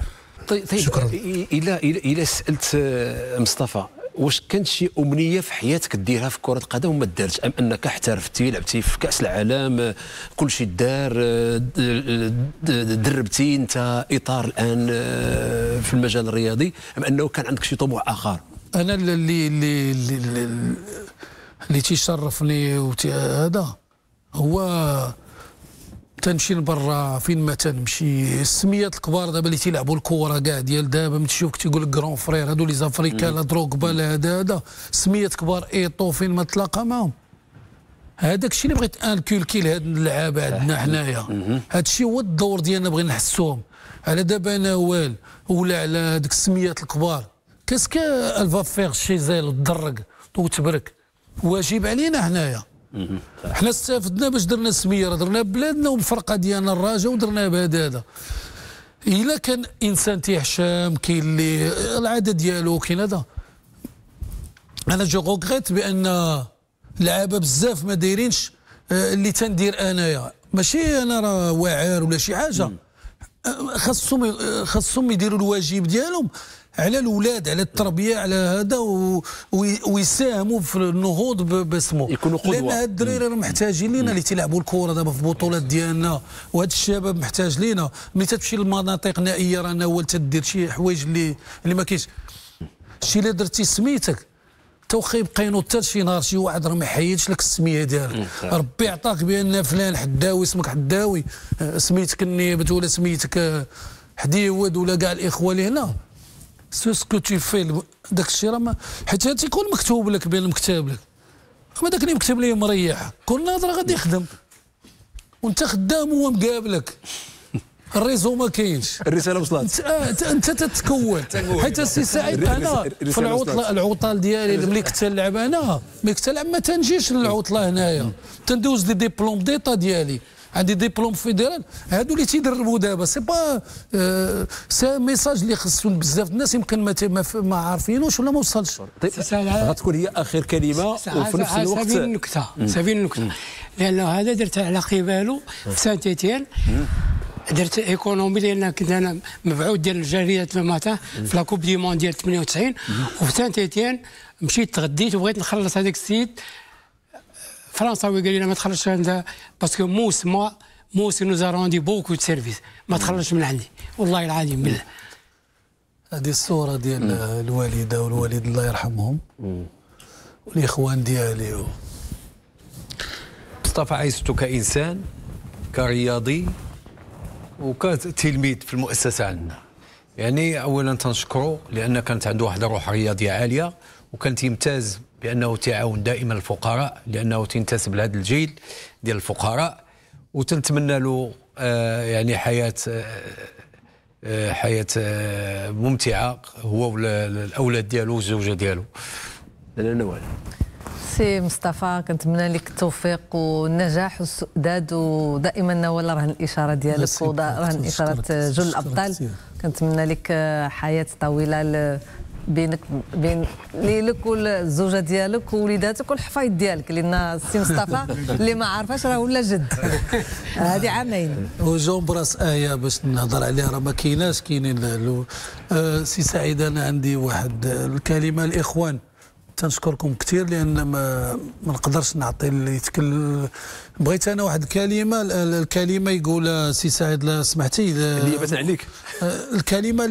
طيب طيب شكراً. إلى إلى إلى سألت آه، مصطفى. واش كانت شي أمنية في حياتك ديرها في كرة القدم وما دارتش؟ أم أنك احترفتي لعبتي في كأس العالم آه، كل شيء دار آه، د- دربتي أنت إطار الآن آه، في المجال الرياضي؟ أم أنه كان عندك شي طموح آخر؟ أنا اللي اللي اللي, اللي, تيشرفني هذا هو تنمشي لبرا فين ما تنمشي. السميات الكبار دابا اللي تيلعبوا الكره كاع ديال دابا من تشوف تيقول لك grand frère هادو les Africains لا دروغبا لا هذا هذا. سميات كبار ايطو فين ما تلاقى معاهم. هذاك الشيء اللي بغيت انكولكي لهاد اللعابه عندنا حنايا. هذا الشيء هو الدور ديالنا بغينا نحسوهم. على دابا نوال ولا على هذوك السميات الكبار. كاسكو الفا فيغ شي زيل وتبرك؟ واجب علينا حنايا. حنا استفدنا باش درنا سمية راه درنا بلادنا وبالفرقه ديالنا الراجا ودرنا بهذا هذا. إلا كان إنسان تيحشام كاين اللي العادة ديالو كاين هذا. أنا je regrette بأن لعابة بزاف ما دايرينش آه، اللي تندير أنايا. ماشي أنا راه واعر ولا شي حاجة. آه، خاصهم آه، خاصهم يديروا الواجب ديالهم. على الاولاد على التربية على هذا ويساهموا في النهوض باسمه. يكونوا قدوة. لأن هاد الدراري راه محتاجين لينا اللي تيلعبوا الكره دابا في البطولات ديالنا وهاد الشباب محتاج لينا. ملي تمشي للمناطق النائيه رانا اول تدير شي حوايج اللي اللي ما كاينش. شي اللي درتي سميتك تو يبقى ينوض شي نهار شي واحد راه ما يحيدش لك السمية ديالك. ربي عطاك بأن فلان حداوي اسمك حداوي. آه، سميتك النيبت ولا سميتك آه، حديود ولا كاع الإخوة اللي هنا. سو سكو تي في داك الشيء راه حيت تيكون مكتوب لك بين المكتاب لك. أما داك اللي مكتب لي مريح. كل ناظر غادي يخدم. وانت خدام وهو مقابلك. الريزو ما كاينش. الرسالة وصلت. انت تتكون حيت السي سعيد أنا في العطله العطل ديالي ملي كنت نلعب أنا ملي كنت نلعب ما تنجيش للعطله هنايا. تندوز دي ديبلوم ديتا ديالي. عندي ديبلوم فيدرال هادو اللي تيدربوا دابا. سي با آه سي ميساج اللي خصو بزاف الناس يمكن ما ما, ما عارفينوش ولا ما وصلش. طيب غتكون هي آخر كلمة وفي نفس الوقت سافين النكته سافين النكته لأنه هذا درت على قبالو في سانت اتيان درت إيكونومي لأن كنت أنا مبعوث ديال الجالية الماتان في لاكوب دي مون ديال 98 وفي سانت اتيان مشيت تغديت وبغيت نخلص هذاك السيد. فرنساوي قال لي ما تخرجش عندها باسكو موس ما موس نو روندي بوكو دو سيرفيس ما تخرجش من عندي والله العظيم بالله هذه الصورة ديال الوالدة والوالد الله يرحمهم. والإخوان ديالي. و... مصطفى عيسته كإنسان كرياضي وكتلميذ في المؤسسة عندنا. يعني اولا تنشكره لأن كانت عنده واحد الروح رياضية عالية وكان تيمتاز بأنه تعاون دائما الفقراء لأنه تنتسب لهذا الجيل ديال الفقراء. وتنتمنى له آه يعني حياة آه, آه، حياة ممتعة. هو والاولاد ديالو والزوجة ديالو. أنا نوال. سي مصطفى كنتمنى لك التوفيق والنجاح والسداد ودائما نوال رهن الإشارة ديالك ورهن اشاره جل الأبطال. كنتمنى لك حياة طويلة بينك بين ليلك والزوجة ديالك ووليداتك والحفايض ديالك لأن السي مصطفى اللي ما عارفاش راه ولا جد. هذه عامين. و j'embrasse آية باش نهضر عليها راه ما كايناش كاينين آه سي سعيد أنا عندي واحد الكلمة الإخوان. تنشكركم كثير لأن ما ما نقدرش نعطي اللي يتكلم بغيت أنا واحد الكلمة الكلمة يقول سي سعيد لا سمحتي نيابه عليك. الكلمة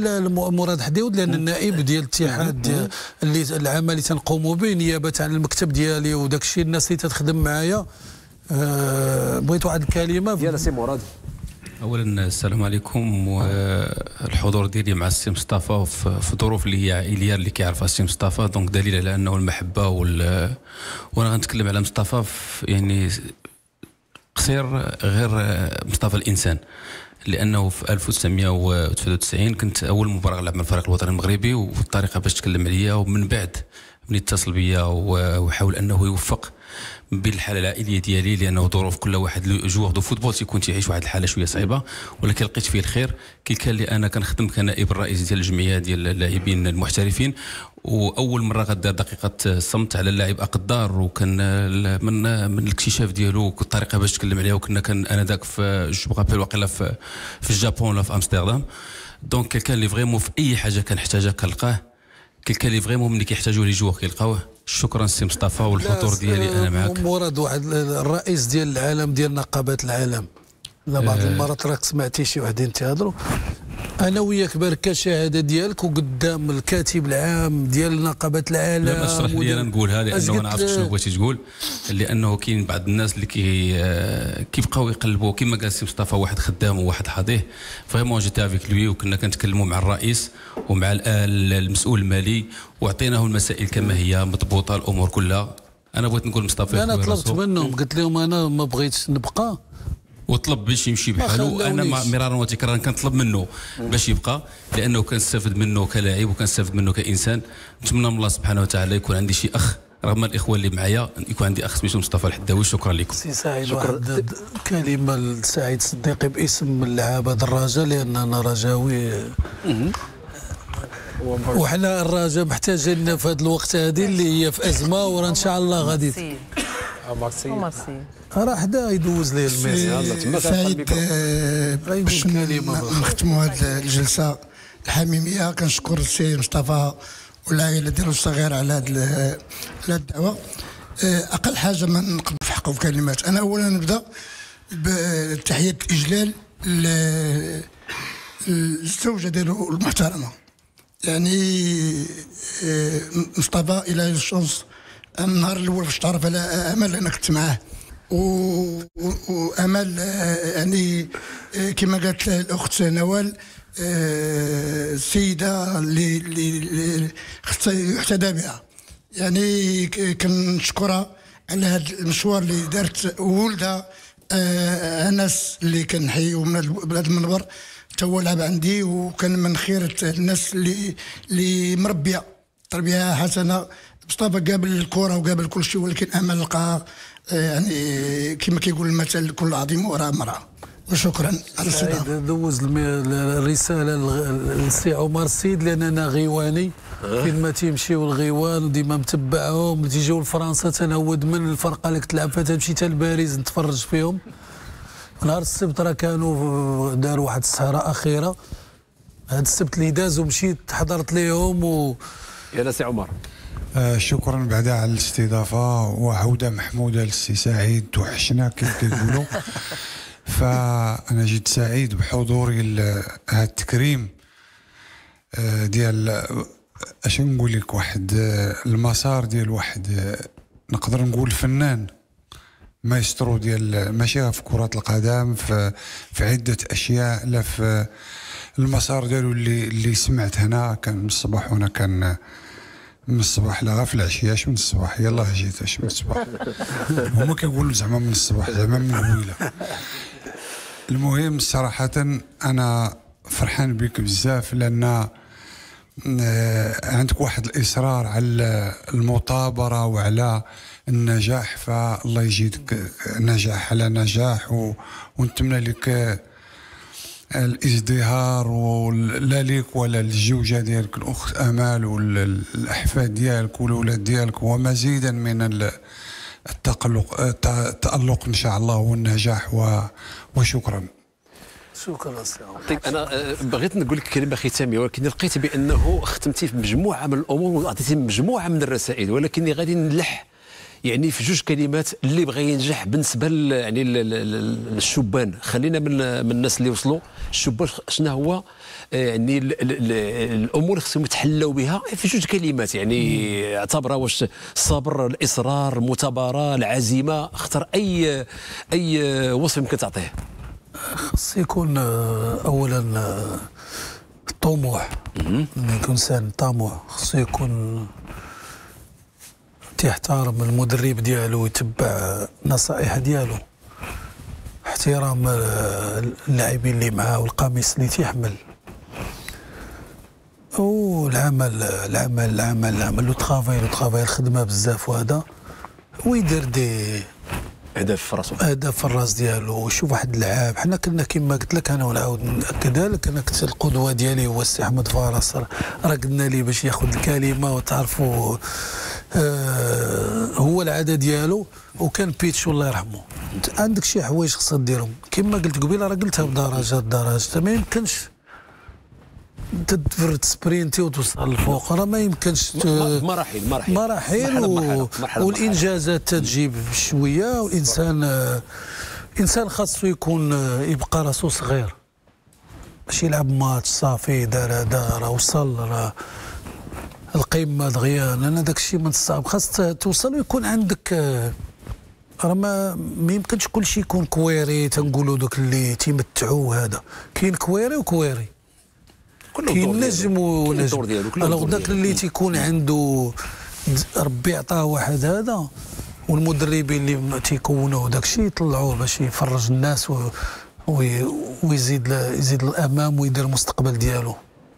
مراد حديود لأن النائب ديال الاتحاد اللي العمل اللي تنقوموا به نيابة عن المكتب ديالي وداك الشيء الناس اللي تخدم معايا. أه بغيت واحد الكلمة. ديال سي مراد. اولا السلام عليكم. والحضور ديالي مع السي مصطفى في الظروف اللي هي عائليه اللي كيعرفها السي مصطفى. donc دليل على أنه المحبة وال وأنا غنتكلم على مصطفى يعني قصير غير مصطفى الإنسان. لأنه في 1993 كنت أول مباراه نلعب مع الفريق الوطني المغربي والطريقة باش تكلم عليا ومن بعد من اتصل بيا وحاول أنه يوفق بين الحاله العائليه ديالي لأنه ظروف كل واحد جوار دو فوتبول تيكون تيعيش واحد الحالة شوية صعيبة ولكن لقيت فيه الخير. كي كان لي أنا كنخدم كنائب الرئيس ديال الجمعية ديال اللاعبين المحترفين وأول مرة غدار دقيقة صمت على اللاعب أقدار وكان من من الاكتشاف ديالو الطريقة باش تكلم عليها وكنا كان أنا ذاك في جو رابيل واقيلا في, في الجابون ولا في أمستردام. دونك كان اللي فريمون في أي حاجة كنحتاجها كنلقاه. كان اللي vraiment ملي كيحتاجوا لي joueur كيلقاوه. شكرا سي مصطفى والحضور ديالي أنا معك مراد واحد الرئيس ديال العالم ديال نقابات العالم. لا بعض آه. المرات راك سمعتي شي وحدين تيهضروا أنا وياك بارك الشهادة ديالك وقدام الكاتب العام ديال نقابات العالم لا اشرح لي أنا نقولها لأنه أنا عرفت شنو بغيتي تقول لأنه كاين بعض الناس اللي كي آه، كيبقاو يقلبوا كما قال سي مصطفى واحد خدام وواحد حاضيه vraiment جيتي avec lui وكنا كنتكلموا مع الرئيس ومع المسؤول المالي وعطيناه المسائل كما هي مضبوطة الأمور كلها. أنا بغيت نقول مصطفى أنا طلبت منهم قلت لهم أنا ما بغيتش نبقى. وطلب باش يمشي بحاله. أنا مرارا وتكرارا كنطلب منه باش يبقى لأنه كنستافد منه كلاعب وكنستافد منه كإنسان. نتمنى من الله سبحانه وتعالى يكون عندي شي أخ رغم الإخوة اللي معايا يكون عندي أخ سميتو مصطفى الحداوي. شكرا لكم. سي سعيد واحد كلمة لسعيد صديقي باسم اللعابه دراجة لأن أنا رجاوي وحنا الرجاء محتاجين في هذا الوقت هذه اللي هي في أزمة ورا إن شاء الله غادي مارسي مارسي راه حدا يدوز ليه الميس يلا تما سعيد آه، باش نختموا هذه الجلسة الحميمية. كنشكر السي مصطفى والعائلة ديالو الصغيره على هذه على الدعوة. آه، أقل حاجة ما نقدر نحقق في كلمات. أنا اولا نبدأ بتحية الإجلال للزوجة ديالو المحترمة. يعني آه، مصطفى إلى الشونس النهار الأول فاش تعرف على أمل أنا كنت معاه وأمل آه، يعني آه، كما قالت الأخت نوال السيدة اللي اللي- يحتذى بها. يعني كنشكرها على هذا المشوار اللي دارت ولدها آنس اللي كنحيو من هذا المنبر. تا هو لعب عندي وكان من خيرة الناس اللي اللي مربيه تربية حسنة. مصطفى قابل الكرة وقابل كل شيء ولكن امل لقى آه، يعني كما كيقول المثل كل عظيم وراء امراه وشكرا على سعيد. دوز الم- الرسالة للسي عمر السيد لأن أنا غيواني. فين ما تيمشيو الغيوان وديما متبعهم تيجيو لفرنسا تنهود من الفرقة اللي كتلعب فيها تمشي حتى لباريس نتفرج فيهم. نهار السبت راه كانوا داروا واحد السهرة أخيرة. هاد السبت اللي داز ومشيت حضرت ليهم و يا سي عمر. آه، شكرا بعدا على الاستضافة. وعودة محمودة للسي سعيد توحشنا كيف كيقولوا. فأنا جيت سعيد بحضوري لهذا التكريم. آه، ديال أش نقول لك واحد آه، المسار ديال واحد آه، نقدر نقول فنان. مايسترو ديال ماشي في كرة القدم في, في عدة أشياء لا في المسار ديالو اللي اللي سمعت هنا. كان من الصباح وأنا كان من الصباح لا في العشية اش من الصباح. يلا جيت اش من الصباح. هما كيقولوا زعما من الصباح زعما من الويلة. المهم صراحة أنا فرحان بك بزاف لأن آه، عندك واحد الإصرار على المثابرة وعلى النجاح فالله يجيدك نجاح. على نجاح و... ونتمنى لك الازدهار ولا ليك ولا للزوجة ديالك الأخت أمال والأحفاد ديالك والأولاد ديالك ومزيدا من ال- التقلق الت- التألق إن شاء الله والنجاح و... وشكرا. شكرا طيب أنا آه، بغيت نقول لك كلمة ختامية ولكن لقيت بأنه ختمتي في مجموعة من الأمور وعطيتي مجموعة من الرسائل ولكني غادي نلح يعني في جوج كلمات اللي بغى ينجح بالنسبة يعني للشبان خلينا من من الناس اللي وصلوا. الشبان شنو هو؟ آه، يعني ال- ال- ال- الأمور خصهم يتحلوا بها في جوج كلمات. يعني اعتبرها واش الصبر الإصرار المثابرة العزيمة. اختار اي أي وصف يمكن تعطيه. خص يكون آه، اولا آه، طموح. إنه يكون انسان طموح. خصو يكون تيحترم المدرب ديالو ويتبع النصائح ديالو. احترام آه، اللاعبين اللي معاه والقميص اللي تيحمل. والعمل العمل العمل العمل le travail le travail الخدمة بزاف وهذا. ويدير des اهداف في راسو اهداف في الراس ديالو وشوف واحد اللعاب. حنا كنا كما قلت لك أنا ونعاود ناكدها لك أنا كنت القدوة ديالي هو السي أحمد فارس راه قلنا ليه باش ياخذ الكلمة وتعرفوا هو العادة ديالو وكان بيتش الله يرحمه. عندك شي حوايج خصك ديرهم. كما قلت قبيلة راه قلتها بدرجات درجات ما يمكنش أنت تفرد سبرينتي وتوصل للفوق. راه ما يمكنش مراحل مراحل مراحل و... والانجازات تجيب بشويه والانسان آه، انسان خاصو يكون آه، يبقى راسو صغير باش يلعب ماتش صافي دار هذا راه وصل راه القمه دغيا أنا داك الشيء من الصعب خاص توصل ويكون عندك آه، راه ما ما يمكنش كل شيء يكون كويري تنقولوا دوك اللي تيمتعوا هذا كاين كوايري وكوايري. كاين نجم ونجم. الوغ الدور داك. اللي تيكون عنده ربي عطاه واحد هذا والمدربين اللي تيكونوا داك الشيء يطلعوه باش يفرج الناس و وي- ويزيد يزيد للامام ويدير المستقبل ديالو.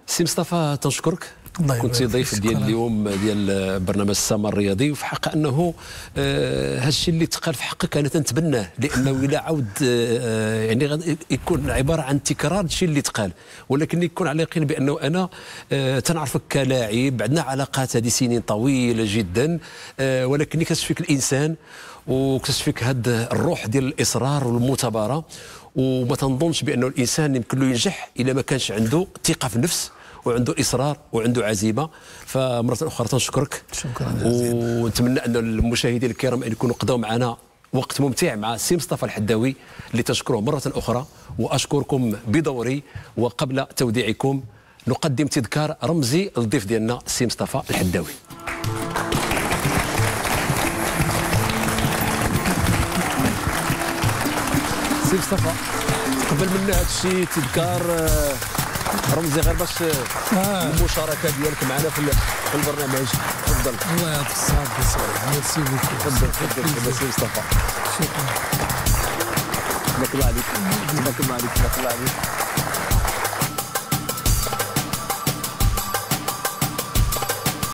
سي مصطفى تنشكرك. كنت يبارك ضيف ديال. اليوم ديال برنامج السما الرياضي وفي حق أنه آه، هذا الشيء اللي تقال في حقك أنا تنتبناه لأنه إلى عاود آه، يعني غادي يكون عبارة عن تكرار الشيء اللي تقال ولكن يكون على يقين بأنه أنا آه، تنعرفك كلاعب عندنا علاقات هذه سنين طويلة جدا آه، ولكني كتشوف فيك الإنسان وكتشوف فيك هاد الروح ديال الإصرار والمثابرة وما تنظنش بأنه الإنسان يمكن له ينجح إلا ما كانش عنده ثقة في النفس وعنده إصرار وعنده عزيمة. فمرة أخرى تنشكرك شكرا ونتمنى أن المشاهدين الكرام أن يكونوا قضوا معنا وقت ممتع مع سي مصطفى الحداوي اللي تشكره مرة أخرى. وأشكركم بدوري وقبل توديعكم نقدم تذكار رمزي للضيف ديالنا السي مصطفى الحداوي. سي مصطفى قبل منا هذا الشيء تذكار آه، رمزي غير باش آه، المشاركة ديالك معنا في في البرنامج. تفضل. الله يعطيك الصحة. merci beaucoup تفضل تفضل. تفضل سي مصطفى. شكرا. تبارك الله عليك. تبارك الله عليك تبارك الله عليك.